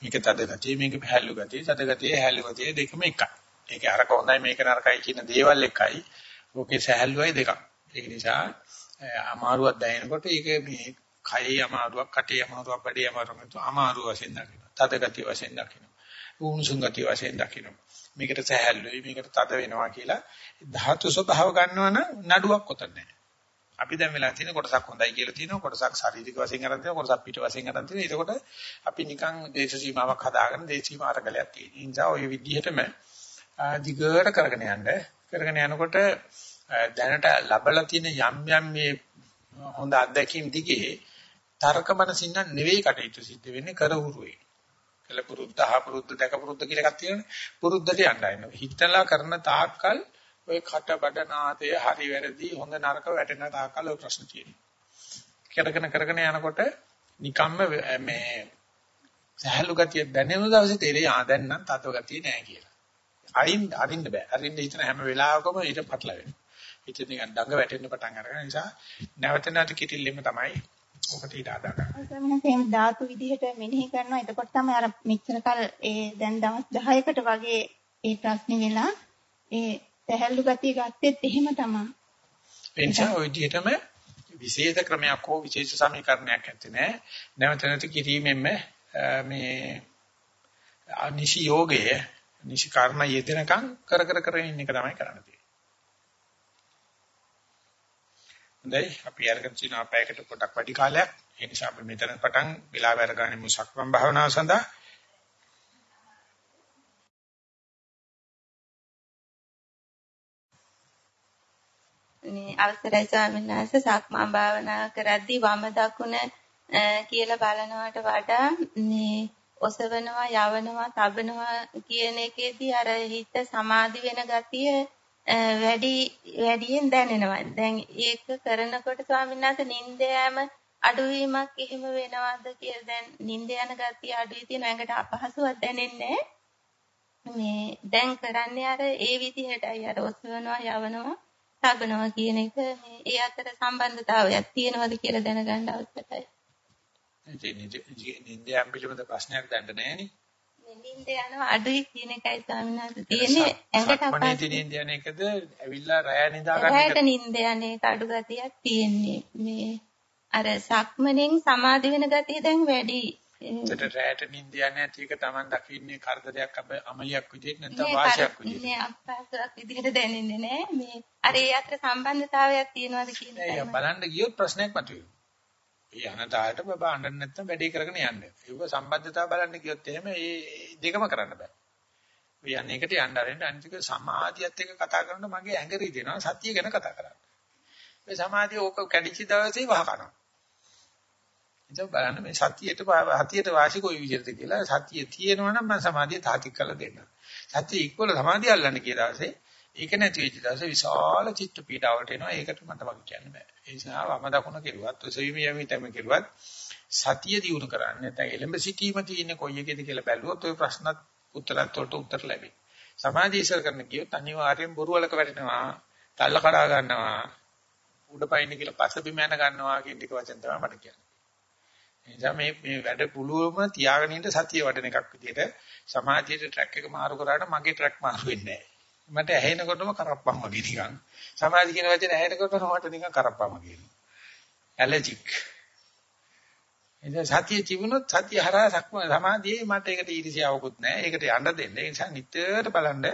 මේක තදගතිය මේක හැලු ගතිය තදගතිය හැලු ගතිය දෙකම එකයි. ඒක අරක හොඳයි මේක නරකයි කියන දේවල් එකයි. ඕකේ සහැල්ලුවයි දෙකක්. ඒක නිසා අමාරුවක් දැනෙනකොට ඒක මේ කයේ අමාරුවක්, කටේ අමාරුවක්, බඩේ අමාරුවක් අමාරුව වශයෙන් දකිනවා. තදගතිය වශයෙන් දකිනවා. උණුසුම් ගතිය වශයෙන් දකිනවා. මේකට සහැල්ලුයි මේකට තද වෙනවා කියලා ධාතු ස්වභාව ගන්නවනම් නඩුවක් උතන නැහැ. අපි දැන් වෙලා තියෙන කොටසක් හොඳයි කියලා තියෙනවා කොටසක් ශාරීරික වශයෙන් අරන් තියෙනවා කොටසක් පිට වශයෙන් අරන් තියෙනවා එතකොට අපි නිකන් දේශ සීමාවක් හදාගෙන දේශ සීමා අරගලයක් තියෙන. ඒ නිසා ওই විදිහටම දිගට කරගෙන යන්න කරගෙන යනකොට දැනට ලැබලා තියෙන යම් යම් මේ හොඳ අත්දැකීම් දිගේ තර්ක මනසින් නෙවෙයි කටයුතු සිද්ධ වෙන්නේ කරහුරුවේ. කළ පුරුද්ද හා පුරුද්ද දැක පුරුද්ද කියලා එකක් තියෙනනේ. පුරුද්දට යන්න හිතලා කරන තාක්කල් ඔය කට බඩ නාතය හරි වැරදි හොඳ නරක වැටෙන තාකල් ඔය ප්‍රශ්න තියෙනවා. කරගෙන කරගෙන යනකොට නිකම්ම මේ සහැල්ලු ගතිය දැනෙන දවසේ තේරෙයි ආ දැන් නම් තත්ව ගතිය නෑ කියලා. අරින්න අරින්න බෑ. අරින්න හිතන හැම වෙලාවකම ඊට පටල වෙනවා. හිත නිකන් දඟ වැටෙන්න පටන් අරගෙන නිසා නැවත නැවත කිටිල්ලෙම තමයි ඔකට ඊට ආදා ගන්න. ධාතු විදිහට මෙනෙහි කරනවා. එතකොට තමයි අර මෙච්චර කල් ඒ දැන් දවස් 10කට වගේ ඒ ප්‍රශ්නේ වෙලා ඒ සැහැල්ලු ගතිය ගත්තෙත් එහෙම තමයි. එනිසා ওই විදිහටම විශේෂ ක්‍රමයක් හෝ විශේෂ සමීකරණයක් ඇත්තේ නැහැ. නැවත නැවත කිරීමෙන්ම මේ අනිශි යෝගයේ නිසි කර්ම යෙදෙනකම් කර කර කර ඉන්න එක තමයි කරන්න තියෙන්නේ. හොඳයි. අපි අරගෙන තියෙන අපයකට පොඩක් වැඩි කාලයක්. ඒ නිසා අපි මෙතන පටන් වෙලාව අරගන්නේ මුසක්වම් භාවනාව සඳහා. මේ අවසරයි ස්වාමීන් වහන්සේ. සක්මන් භාවනා කරද්දී වම දකුණ කියලා බලනවට වඩා මේ ඔසවනවා යවනවා තබනවා කියන එකේදී අර හිත සමාධි වෙන ගතිය වැඩි වැඩියෙන් දැනෙනවා. දැන් ඒක කරනකොට ස්වාමීන් වහන්සේ නිින්ද යෑම අඩුවීමක් එහෙම වෙනවද කියලා දැන් නිින්ද යන ගතිය අඩුයි තියෙන ඇඟට අපහසුවක් දැනෙන්නේ මේ දැන් කරන්නේ අර ඒ විදිහටයි අර ඔසවනවා යවනවා තබනවා කියන එක මේ ඒ අතර සම්බන්ධතාවයක් තියෙනවද කියලා දැනගන්න අවශ්‍යයි. නින්ද යම් පිළිබඳ ප්‍රශ්නයක් දැන්න නෑනේ. නින්ද යනවා අඩුයි කියන එකයි ස්වාමීන් වහන්සේ තියෙන්නේ ඇඟට අපහසු. නින්ද යන එකද ඇවිල්ලා රැය නිදා ගන්න එක. රැයට නින්ද යන එක අඩු ගතියක් තියෙන්නේ. මේ අර සක්මණෙන් සමාධි වෙන ගතිය දැන් වැඩි. ඒකට රැයට නිින්ද යන්නේ නැති එක Taman දකින්නේ කරදරයක් අමලියක් විදිහට නැත්නම් වාසියක් විදිහට. නෑ අපහසුයක් විදිහට දැනෙන්නේ නෑ. මේ අර ඒ අතර සම්බන්ධතාවයක් තියෙනවද කියන එක. නෑ බලන්න ගියොත් ප්‍රශ්නයක් මතුවෙනවා. ඒ අනතාවට බබා අඬන්න නැත්නම් වැඩේ කරගෙන යන්න. ඒක සම්බන්ධතාව බලන්න ගියොත් එහෙම මේ දෙකම කරන්න බෑ. මේ අනේකට යන්න ආරෙන්න අනිතික සමාධියත් එක්ක කතා කරනකොට මගේ ඇඟ රිදෙනවා සතිය ගැන කතා කරන්නේ. මේ සමාධිය ඕක කැඩිච්ච දවසේ වහ කරනවා. ඉතින් බලන්න මේ සතියට හතියට වාසි කොයි විදිහටද කියලා සතිය තියෙනවා නම් මම සමාධිය තාතික් කරලා දෙන්න. සතිය ඉක්වල සමාධිය අල්ලන්න කිය දවසේ ඒක නැති වෙච්ච දවසේ විශාල චිත්ත පීඩාවට එනවා. ඒකට මට වගේ කියන්න බෑ. ඒ නිසා වම දකුණ කෙරුවත් ඔසවීම යමි තැම කෙරුවත් සතිය දිනු කරන්නේ නැත්නම් එලඹ සිටීම තියෙන්නේ කොයි එකේද කියලා බැලුවොත් ওই ප්‍රශ්නත් උත්තරත් වලට උත්තර ලැබෙයි. සමාධිය ඉස්සර කරන කියොත් අනිවාර්යෙන් බොරුවලක වැටෙනවා. තල්ල කඩා ගන්නවා. උඩ පයින්න කියලා පස බිම යන ගන්නවා කියන ටික වචන තමයි මට කියන්නේ. එනිසා මේ මේ වැඩ පුළුවම තියාගෙන ඉන්න සතිය වඩන එකක් විදිහට සමාධියේ ට්‍රැක් එක මාරු කරාට මගේ ට්‍රැක් මාරු වෙන්නේ නැහැ. මට ඇහෙනකොටම කරප්පම් වගේ නිකන්. සමාධි කියන වචනේ ඇහෙනකොටම මට නිකන් කරප්පම් වගේ. ඇලර්ජික්. එනිසා සතිය තිබුණොත් සතිය හරහා සක්ම සමාධියේ මට ඒකට ඊර්ෂ්‍යාවකුත් නැහැ. ඒකට යන්න දෙන්න. ඒ නිසා නිතර බලන්න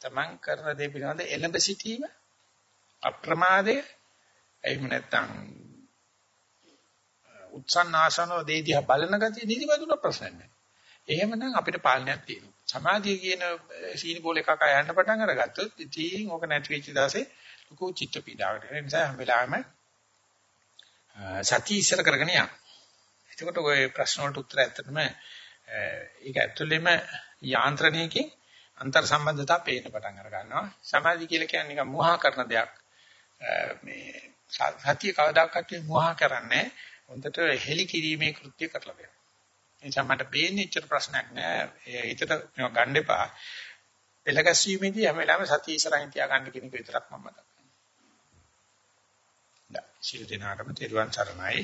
තමන් කරන දේ පිළිබඳ එළඹ සිටීම අප්‍රමාදය එහෙම නැත්නම් උත්සන්නාසනෝ දේදියා බලන ගතිය නිදිමතුන ප්‍රශ්න නැහැ. එහෙමනම් අපිට පාලනයක් තියෙනවා. සමාධිය කියන සීනි බෝල එකක යන්න පටන් අරගත්තොත් ඉතින් ඕක නැති වෙච්ච දවසේ ලুকু චිත්ත පීඩාවට. ඒ නිසා හැම වෙලාවෙම සතිය ඉස්සර කරගෙන යන්න. එතකොට ඔය ප්‍රශ්න වලට උත්තර ඇත්තටම ඒක ඇතුළෙම යාන්ත්‍රණයකින් අන්තර් සම්බන්ධතා පේන්න පටන් අර ගන්නවා. සමාධිය කියලා කියන්නේ නිකන් මෝහා කරන දෙයක්. මේ සතිය කවදාකවත් මෝහා කරන්නේ හොඳට හෙලි කිරීමේ කෘත්‍ය කරලා දෙනවා. එනිසා මට පේන්නේ ඉච්චර ප්‍රශ්නයක් නෑ. ඒ හිතට මේවා ගන්න එපා. පෙළගැස්වීමේදී හැම වෙලාවෙම සතිය ඉස්සරහින් තියාගන්න කියන එක විතරක් මම මතක් කරනවා. ශිර දිනාටම තෙරුවන් සරණයි.